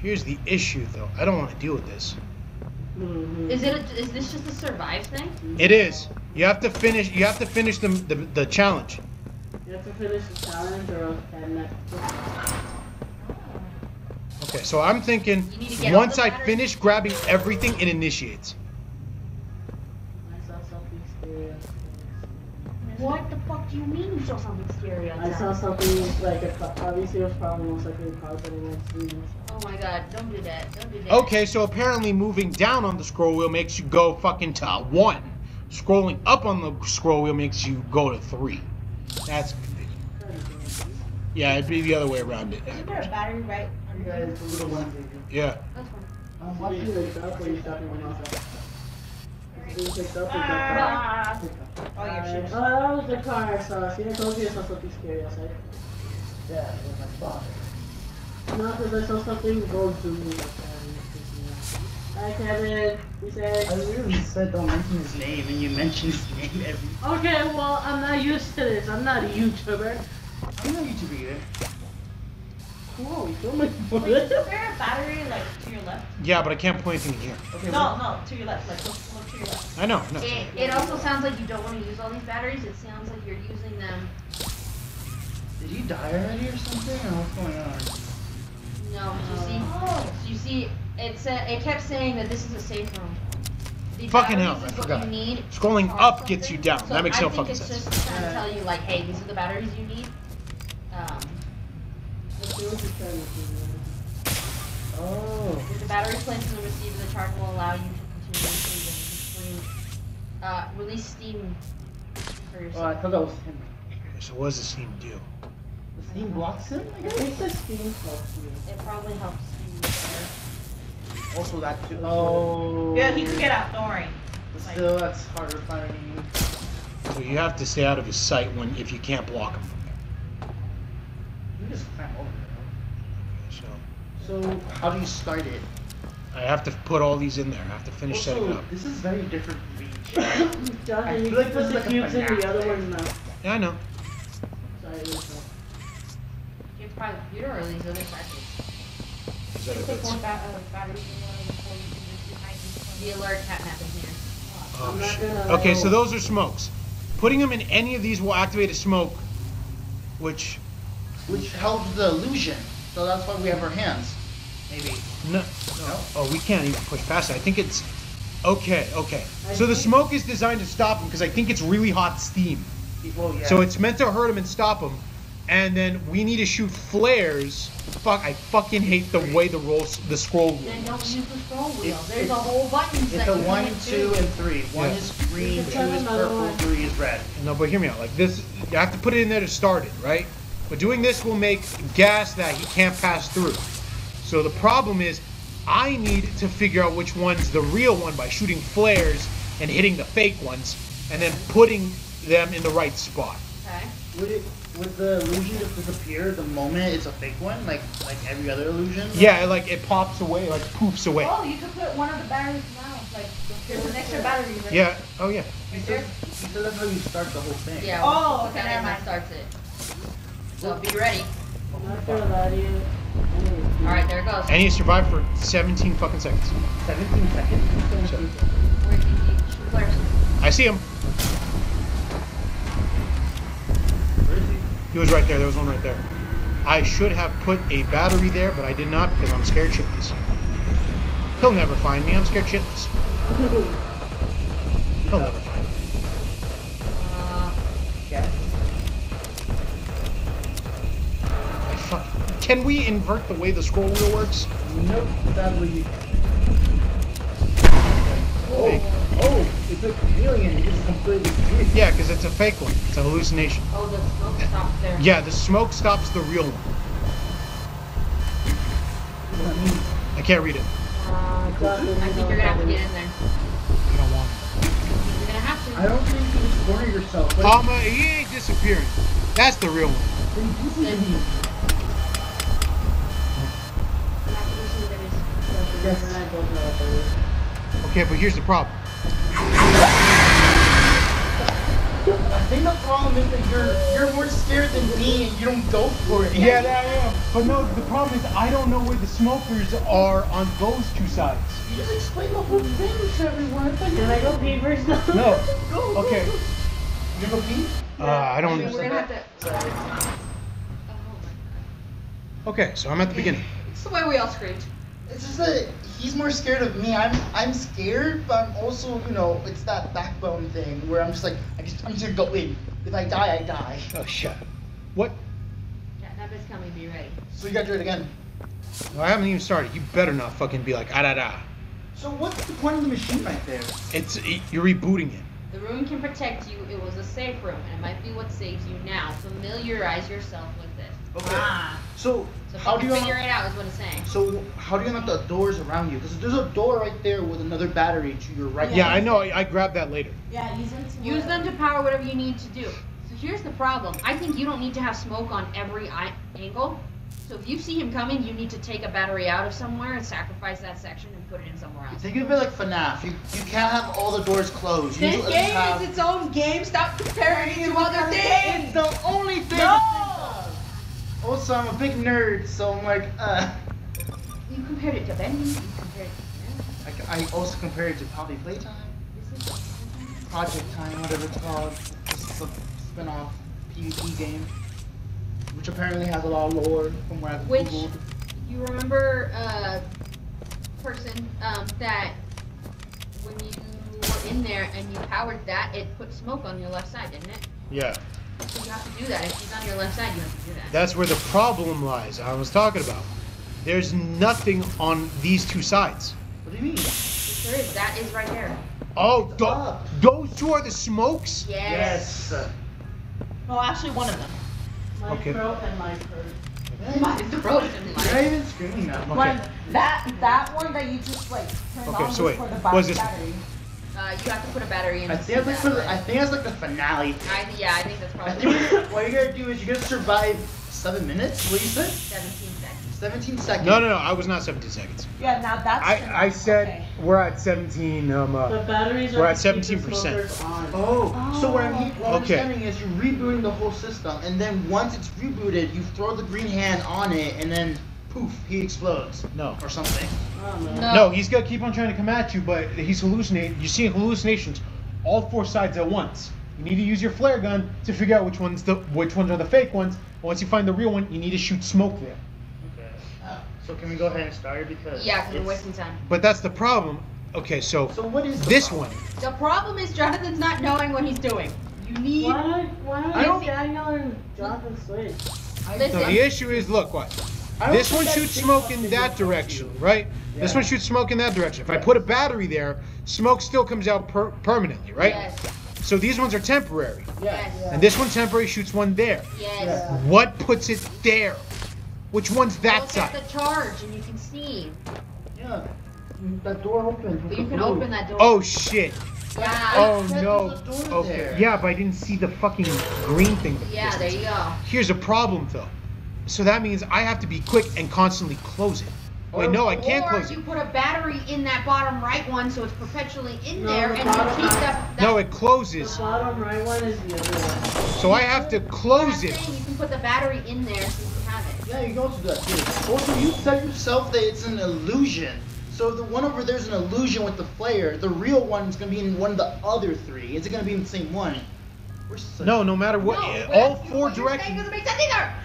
Here's the issue, though. I don't want to deal with this. Mhm. Is it? A, is this just a survive thing? It is. You have to finish. You have to finish the the, the challenge. You have to finish the challenge or else Catnap. Okay, so I'm thinking You need to get all once I batteries. finish grabbing everything, it initiates. I saw something scary. What the fuck do you mean you saw something scary I saw something like a cloud. Obviously, it was probably most likely a cloud, but it went through. Oh my god! Don't do that! Don't do that. Okay, so apparently moving down on the scroll wheel makes you go fucking to one. Scrolling up on the scroll wheel makes you go to three. That's yeah, it'd be the other way around it. Isn't there a battery right Yeah. That's fine. I'm watching the up when you stop. Being picked up. Ah. Oh, your shoes. Oh, that was the car I saw. See, I told you I saw something scary outside. Yeah, it was my father. No, because I saw something go through me. like. Hi, Kevin. He said. I literally said don't mention his name, and you mentioned his name every. Okay, well, I'm not used to this. I'm not a YouTuber. I'm not YouTube either. Whoa, you filming for Wait, is there a battery like to your left? Yeah, but I can't point anything in here. Okay. No, no, to your left. Like look, look to your left. I know. No. It, it also sounds like you don't want to use all these batteries. It sounds like you're using them. Did he die already or something? Or what's going on? No, but you see, Oh. you see, it said it kept saying that this is a safe room. The Fucking batteries hell, I forgot. You need Scrolling or up gets you down. So That makes I no think it's sense. just trying to tell you, like, hey, these are the batteries you need. Um, Oh. with the battery placed in the receiver, the charge will allow you to continue using them. Uh, release steam for Oh, yourself. I thought that was him. So what does this team do? The steam blocks him. I I guess. think the steam helps you. It probably helps you better. Also that too. Oh. Yeah, he can get out. Don't worry. But still, that's harder finding. you. So you have to stay out of his sight when if you can't block him from there. You just climb over So there. So how do you start it? I have to put all these in there. I have to finish setting it Also, up. this is very different from each. John, I you feel can like put this is the like cubes in the other one now. Yeah, I know. Sorry, it. You have buy the computer or these other batteries. Is that a good- more ba- uh, batteries in one before you can just do hiding. The alert catnap in here. Oh, I'm not shit. gonna Okay, so those are smokes. Putting them in any of these will activate a smoke, which Which helps the illusion. So that's why we have our hands. Maybe. no, no. Oh, we can't even push past it. I think it's okay. Okay. So the smoke is designed to stop him because I think it's really hot steam. Well, yeah. So it's meant to hurt him and stop him, and then we need to shoot flares. Fuck, I fucking hate the way the roll, the scroll wheel Then don't use the scroll wheel. It's- There's a whole button It's that a you one, two, and three. One Yeah. is green, two is purple, one. three is red. No, but hear me out. Like this, you have to put it in there to start it, right? But doing this will make gas that he can't pass through. So the problem is, I need to figure out which one's the real one by shooting flares and hitting the fake ones, and then putting them in the right spot. Okay. Would it would the illusion just disappear the moment it's a fake one, like like every other illusion? Yeah, like it pops away, like poofs away. Oh, you could put one of the batteries now. Like, there's an extra battery right Yeah. Oh yeah. You said, you said that's how you start the whole thing. Yeah. Oh, okay, okay, never never mind. mind. Starts it. So be ready. I'm not gonna lie to you. All right, there it goes. And he survived for 17 fucking seconds. 17 seconds. Where can you shoot flares? I see him. Where is he? He was right there. There was one right there. I should have put a battery there, but I did not because I'm scared shitless. He'll never find me. I'm scared shitless. He'll never Can we invert the way the scroll wheel works? Nope. Sadly. Fake. Oh, oh, it's a chameleon. It's completely green. Yeah, because it's a fake one. It's a hallucination. oh, the smoke stops there. Yeah, the smoke stops the real one. I can't read it. Uh, I think you're gonna have to get in there. I don't want You're gonna have to. I don't think you can corner yourself. it. But Palma, he ain't disappearing. That's the real one. Then you see Then- him. Yes. Okay, but here's the problem. I think the problem is that you're you're more scared than me and you don't go for it. Yeah, that I am. But no, the problem is I don't know where the smokers are on those two sides. You just explain the whole thing to everyone. I thought Can I go pee first? No. Go, go. Okay. You go pee? Uh, I don't. We're gonna have to. Okay, so I'm at the beginning. It's the way we all screamed. It's just that he's more scared of me. I'm I'm scared, but I'm also, you know, it's that backbone thing where I'm just like, I just I'm just gonna go in. If I die, I die. Oh shit. What? Catnap is coming. Be ready. So you gotta do it again. No, I haven't even started. You better not fucking be like ah da da. So what's the point of the machine right there? It's you're rebooting it. The room can protect you. It was a safe room, and it might be what saves you now. Familiarize yourself with it. Okay. Ah. So So how do you figure unlock, it out? Is what it's saying. so how do you unlock the doors around you? Because there's a door right there with another battery to your right. Yeah, I know. I, I grabbed that later. Yeah, use them to Use them to power whatever you need to do. So here's the problem. I think you don't need to have smoke on every eye- angle. So if you see him coming, you need to take a battery out of somewhere and sacrifice that section and put it in somewhere else. Think of it like FNAF. You you can't have all the doors closed. You This at least game have- is its own game. Stop comparing it to other things. It's the only thing. No! To think of. Also, I'm a big nerd, so I'm like, uh. You compared it to Bendy. You compared it to I, I also compared it to Poppy Playtime, Project Time, whatever it's called. It's a spin-off PvP game, which apparently has a lot of lore from what I've Which- googled. You remember uh person um, that when you were in there and you powered that, it put smoke on your left side, didn't it? Yeah. So you have to do that. If he's on your left side, you have to do that. That's where the problem lies. I was talking about. There's nothing on these two sides. What do you mean? There is. That is right there. Oh, tho- up. those two are the smokes. Yes. Well, oh, actually, one of them. My Okay. throat and my purse. My throat and You're my. not even screaming that much. One, that that one that you just like turned Okay, on so was wait, for the battery. is this? battery. Uh, you have to put a battery in. I think that's see like that, the, I think that's like the finale. I, yeah, I think that's I probably think what you gotta do is you gotta survive seven minutes. What you said? 17 seconds. 17 seconds. No, no, no. I was not 17 seconds. Yeah, now that's. I, I said okay. we're at 17. Um, uh, The batteries We're are at to keep 17%. smokers on. Oh, so what I'm, what I'm Okay. understanding is you're rebooting the whole system, and then once it's rebooted, you throw the green hand on it, and then poof, he explodes. No. Or something. I don't know. No. no, he's gonna keep on trying to come at you, but he's hallucinating. You're seeing hallucinations, all four sides at once. You need to use your flare gun to figure out which ones the which ones are the fake ones. Once you find the real one, you need to shoot smoke there. Okay. Oh. So can we go ahead and start because Yeah, because we're wasting time. But that's the problem. Okay, so So what is this problem? one. The problem is Jonathan's not knowing what he's doing. You need. Why don't, why I don't- don't Daniel and Jonathan switch? Listen. No, the issue is, look, what? I don't This one shoots smoke in that direction, you. right? This one shoots smoke in that direction. If I put a battery there, smoke still comes out per- permanently, right? Yes. So these ones are temporary. Yes. And this one temporary shoots one there. Yes. What puts it there? Which one's that Look side? at the charge and you can see. Yeah. That door opens. But you can blue. open that door. Oh shit. Yeah. Oh no. there's a door Okay. there. Yeah, but I didn't see the fucking green thing. Yeah, there you go. Here's a problem though. So that means I have to be quick and constantly close it. Wait, no, I can't or close you it. put a battery in that bottom right one so it's perpetually in No, there the and you bottom keep that. that No, it The closes. bottom right one is the other one. So I have to close it. saying, you can put the battery in there so you can have it. Yeah, you can also do that too. Also, you said yourself that it's an illusion. So the one over there's an illusion with the flare. The real one is gonna be in one of the other three. Is it gonna be in the same one? We're No, no matter what, No, eh, all four what you're saying directions. doesn't make sense.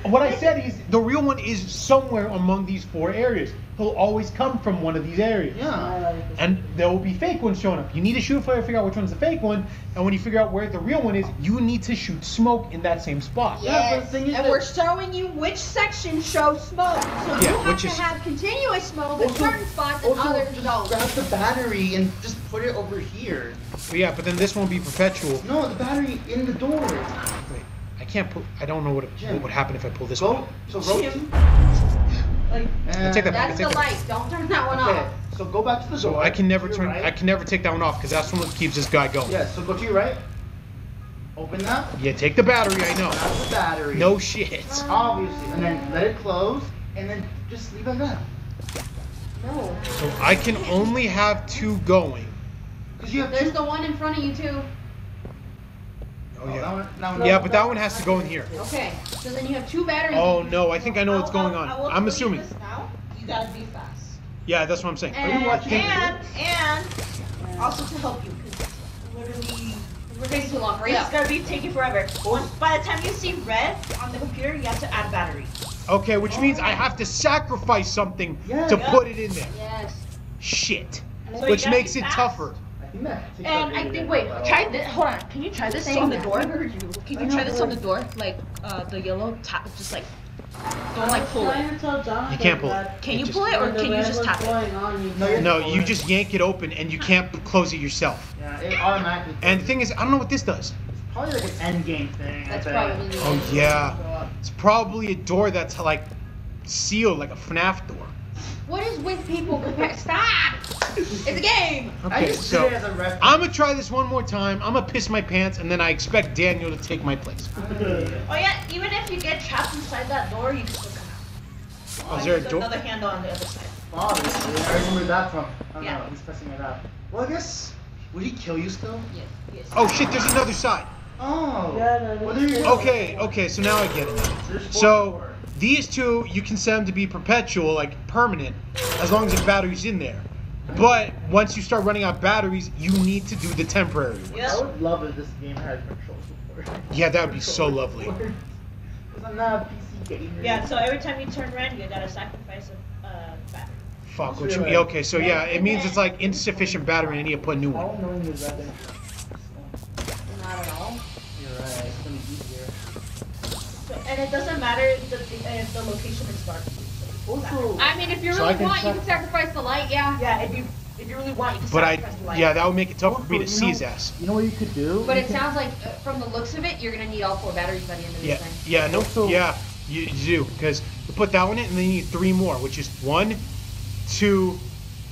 What I said is the real one is somewhere among these four areas. He'll always come from one of these areas. Yeah. I like this. And there will be fake ones showing up. You need to shoot a flare to figure out which one's the fake one, and when you figure out where the real one is, you need to shoot smoke in that same spot. Yeah, but the thing is And we're showing you which sections show smoke. So Yeah, you have which to is- have continuous smoke in certain spots and others just don't. grab the battery and just put it over here. But yeah, but then this won't be perpetual. No, the battery in the door. Wait, I can't pull. I don't know what Jim. what would happen if I pull this one. Go. out. So rotate. Jim. Uh, take that back. That's take the that. light. Don't turn that one Okay. off. So go back to the So door. I can never turn. right. I can never take that one off because that's what keeps this guy going. Yeah. So go to your right. Open that. Yeah, take the battery. I know. Grab the battery. No shit. Obviously, and then let it close, and then just leave it like that. No. So I can only have two going. Cause you have There's two. the one in front of you too. Oh, oh that yeah. one, that one. Yeah, but that one has to go in here. Okay. So then you have two batteries. Oh no, I think I know what's going on. I I'm assuming. this now. You gotta be fast. Yeah, that's what I'm saying. And, watching and, and also to help you, because literally, We're taking too long. Hurry it's gonna be taking forever. By the time you see red on the computer, you have to add battery. Okay, which means I have to sacrifice something Yeah. to Yeah. put it in there. Yes. Shit. So Which makes it fast. tougher. I think that takes And I think, wait, try this. Hold on. Can you try this on the door? I heard you. Can you try this on the door? Like, uh, the yellow tap, just like, don't like pull it. to You can't pull it. Can you pull it, or can you just tap it? on, No, can't No, pull you just yank it open and you can't close it yourself. Yeah, it automatically. And the thing is, I don't know what this does. probably like an end game thing. That's probably the Oh yeah. It's probably a door that's like sealed like a FNAF door. What is with people? Stop! It's a game. I Okay, just so it as a ref. I'm gonna try this one more time. I'm gonna piss my pants and then I expect Daniel to take my place. Oh yeah, even if you get trapped inside that door, you can still come out. Oh, is there a There's door? another handle on the other side. Obviously, I remember where that from. I don't Yeah. know, he's pressing it up. Well, I guess. Would he kill you still? Yes. Yes. Oh shit, there's another side. Oh. Yeah, no, Well, no, there you no. go. Okay, okay, so now I get it. So these two, you can set them to be perpetual, like permanent, as long as the battery's in there. But once you start running out batteries, you need to do the temporary ones. I Yeah. would love if this game had control support. Yeah, that would be so lovely. Because I'm not a PC gamer. Yeah, so every time you turn around, you gotta sacrifice a uh, battery. Fuck, which yeah, okay, so yeah, it means it's like insufficient battery and I need to put a new one. All knowing is that then. Not at all. You're right. It's gonna be easier. So, and it doesn't matter if the, if the location is dark. Also, I mean, if you So really I can want, you check- can sacrifice the light. Yeah. Yeah, if you if you really want, you can But I, sacrifice the light. yeah, that would make it tough for me to Also, see you his know- ass. you know what you could do? But You it could- sounds like, uh, from the looks of it, you're gonna need all four batteries by the end of this thing. yeah, no, Also- yeah, you, you do, because you put that one in and then you need three more, which is one, two,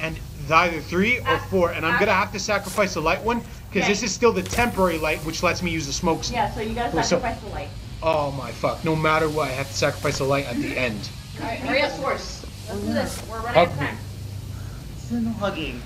and either three or Ah, four, and I'm ah. gonna have to sacrifice the light one, because Yeah. this is still the temporary light, which lets me use the smoke. stick. Yeah, so you gotta Wait, so- sacrifice the light. Oh my fuck, no matter what, I have to sacrifice the light at the end. Alright, hurry up, source. Let's do this. We're running Hug out of me. time. It's no hugging.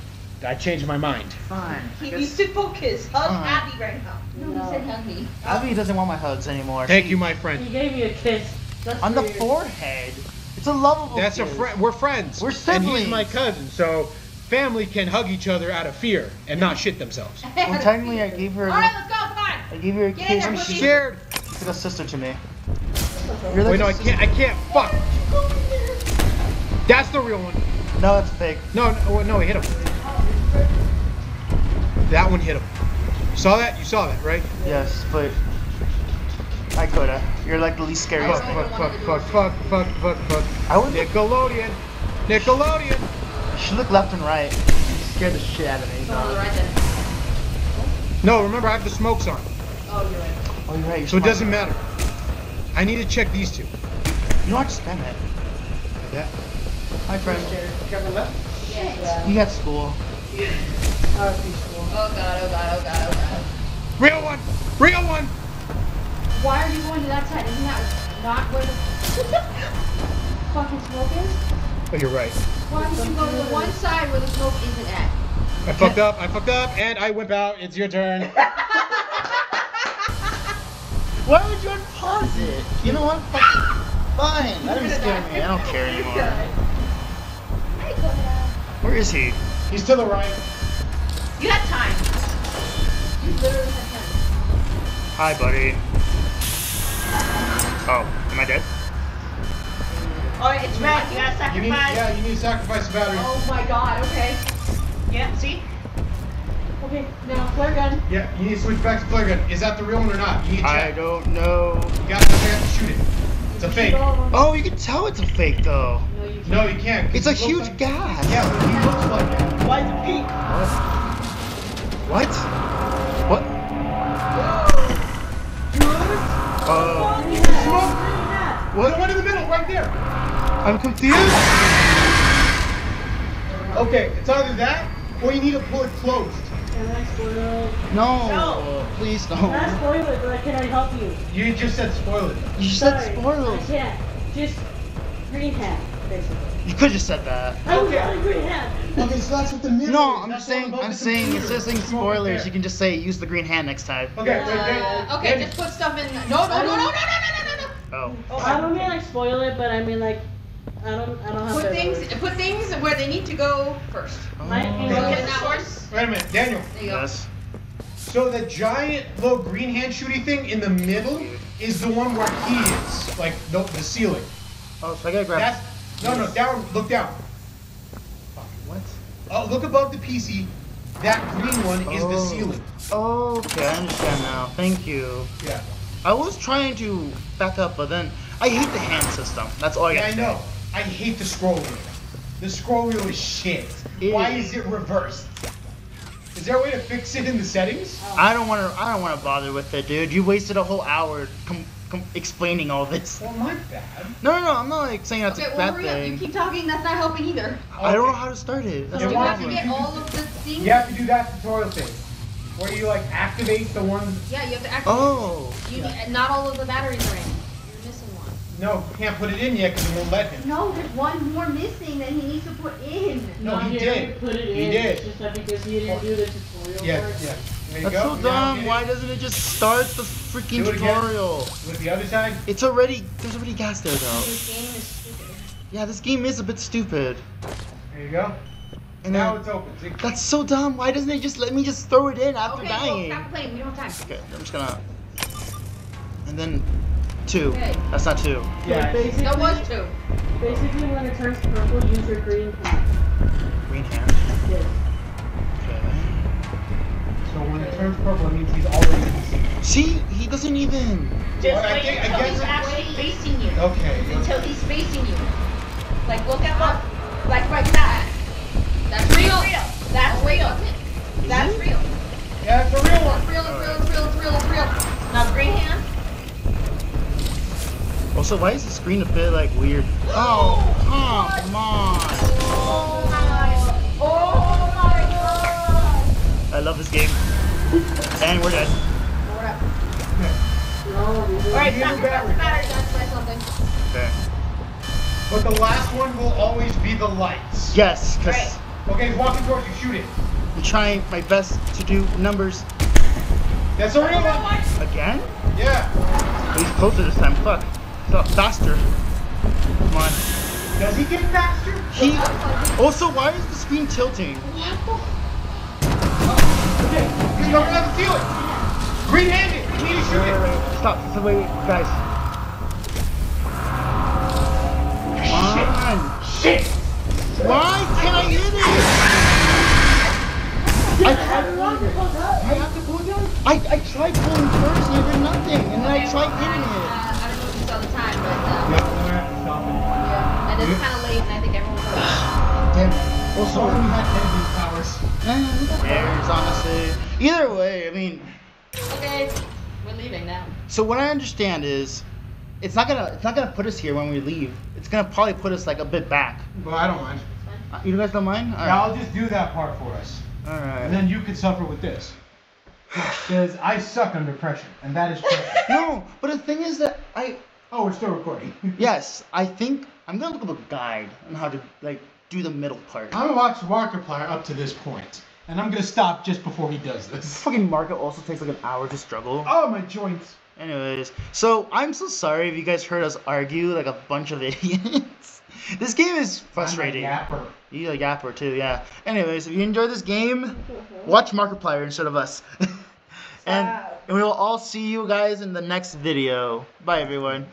I changed my mind. Fine. He I guess- needs to focus. Hug Fine. Abby right now. No, he said hug me. Abby doesn't want my hugs anymore. Thank She- you, my friend. He gave me a kiss. Just On the for you. forehead. It's a lovable. That's a kiss. friend. We're friends. We're siblings. And he's my cousin, so family can hug each other out of fear and not shit themselves. Well, technically, I gave her. Alright, let's go. Come on. I gave her a Get kiss. there, and pussy. She's Scared. she's like a sister to me. You're Wait, no, I can't. I can't. Fuck. That's the real one. No, that's fake. No, no, no, it hit him. That one hit him. Saw that? You saw that, right? Yes, but I coulda. You're like the least scary. Fuck, fuck, fuck, fuck, fuck, fuck, fuck, fuck. I would. Nickelodeon. Nickelodeon. You should look left and right. You scared the shit out of me. Go right then. No, remember I have the smokes on, Oh, you're right. Oh, you're right. You're so it doesn't matter. I need to check these two. You don't have spam it. Like that. Hi, friend. Kevin left? Yeah. You got school. Oh god, oh god, oh god, oh god. Real one. Real one. Why are you going to that side? Isn't that not where the fucking smoke is? Oh, you're right. Why would you go to the one side where the smoke isn't at? I fucked up. I fucked up, and I wimp out. It's your turn. Why would you unpause it? You know what? Fuck- Fine. That didn't scare me. I don't care anymore. Where is he? He's to the right. You got time. You literally have time. Hi, buddy. Oh, am I dead? Oh, it's red. You gotta You need, sacrifice. yeah, you need to sacrifice the battery. Oh my god, okay. Yeah, see? Okay, now flare gun. Yeah, you need to switch back to flare gun. Is that the real one or not? You need to I check. don't know. You gotta have to shoot it. It's a fake. Oh, you can tell it's a fake though. No, you can't. No, you can't. 'cause It's a he looks huge like- gas. Yeah, but he looks like it. Why is it pink? What? What? Oh. What? The one in the middle, right there. I'm confused. Okay, it's either that or you need to pull it closed. Can I spoil? No. No. Please Can I spoil it, but can I help you? You just said spoil it. You said Sorry, spoiled. I can't. Just green hat, basically. You could just said that. I was Okay. on green hat. Okay, so that's what the middle No. I'm That's just the one saying. I'm saying computer. instead of saying spoilers, you can just say use the green hand next time. Okay, wait, wait. Uh, okay, just put stuff in. No, no, no, no, no, no, no, no, no. Oh. I don't mean like spoil it, but I mean like I don't I don't have Put better things, words. put things where they need to go first. My Oh. So angle- that source. Wait a minute, Daniel. There you go. Yes. So the giant little green hand shooty thing in the middle is the one where he is, like the, the ceiling. Oh, so I gotta grab. That's no, no, down. Look down. What? Oh, look above the PC. That green one is the Oh. ceiling. Oh, okay, I understand now. Thank you. Yeah. I was trying to back up, but then I hate the hand system. That's all I Yeah, got. I know. I hate the scroll wheel. The scroll wheel is shit. It Why is. is it reversed? Is there a way to fix it in the settings? Oh. I don't want to. I don't want to bother with it, dude. You wasted a whole hour com- com- explaining all this. Well, my bad. No, no, no. I'm not like saying that's Okay, a well, bad hurry up. You thing. keep talking. That's not helping either. I don't know how to start it. That's Yeah, You have to get all of the things. You have to do that tutorial thing. Where you like activate the one. Yeah, you have to activate. Oh. You, not all of the batteries are in. You're missing one. No, can't put it in yet because it won't let him. No, there's one more missing that he needs to put in. No, he he did. Put it He in. did. It's just that because he didn't do the tutorial. Yeah, part. yeah. There you That's go. so dumb. Why doesn't it just start the freaking Do it again. tutorial? With the other side. It's already there's already gas there though. This game is stupid. Yeah, this game is a bit stupid. There you go. And now then, it's open. See? that's so dumb. Why doesn't it just let me just throw it in after Okay, well, dying? stop playing. We don't have time. Okay, I'm just gonna. And then two. Okay. That's not two. Yeah. basically, That was two. basically when it turns purple, use your green hat. Green hand. Yes. Okay. So when it turns purple, it means he's already in the. See, he doesn't even. Just Well, wait think- until he's actually facing you. Okay. Until he's facing you. Like look at Up. like like that. That's real. Real. That's Oh, real. that's it. That's real. Yeah, it's a real one. It's real, it's real, it's real, it's real, it's real. Now green hand. Also, why is the screen a bit like weird? Oh, come on. Oh my. Oh my god. I love this game. And we're dead. We're up. No, we Alright, Give stop me the battery. battery. Something. Okay. But the last one will always be the lights. Yes, because Right. Okay, he's walking towards you. Shoot it. I'm trying my best to do numbers That's a real one. again. Yeah. He's closer this time. Fuck. Faster. Come on. Does he get faster? He. Also, why is the screen tilting? Okay. He's coming down the ceiling. Green-handed. You need to shoot it. Stop. Stop. Wait, wait, guys. Come on. Shit. Why can't I hit it? I, have I have to pull it down I, I tried pulling first and I did nothing, and then I tried hitting it. I don't know if you saw the time, but Yeah, we're gonna have to yeah. And it's kind of late, and I think everyone's. Damn it. Also, we had Henry's powers. Who cares, honestly. Either way, I mean, Okay, we're leaving now. so what I understand is, it's not gonna it's not gonna put us here when we leave. It's gonna probably put us like a bit back. Well, I don't mind. Uh, You guys don't mind? All Yeah, right. I'll just do that part for us. All right. And then you can suffer with this. Because I suck under pressure, and that is pressure. No, but the thing is that I oh, we're still recording. yes I think I'm gonna look up a guide on how to like do the middle part. I'm gonna watch Markiplier up to this point, and I'm gonna stop just before he does this. Fucking market also takes like an hour to struggle. Oh, my joints. Anyways, so I'm so sorry if you guys heard us argue like a bunch of idiots. this game is frustrating. I'm a yapper. You like Yapper too, yeah. Anyways, if you enjoyed this game, watch Markiplier instead of us. And, and we will all see you guys in the next video. Bye everyone.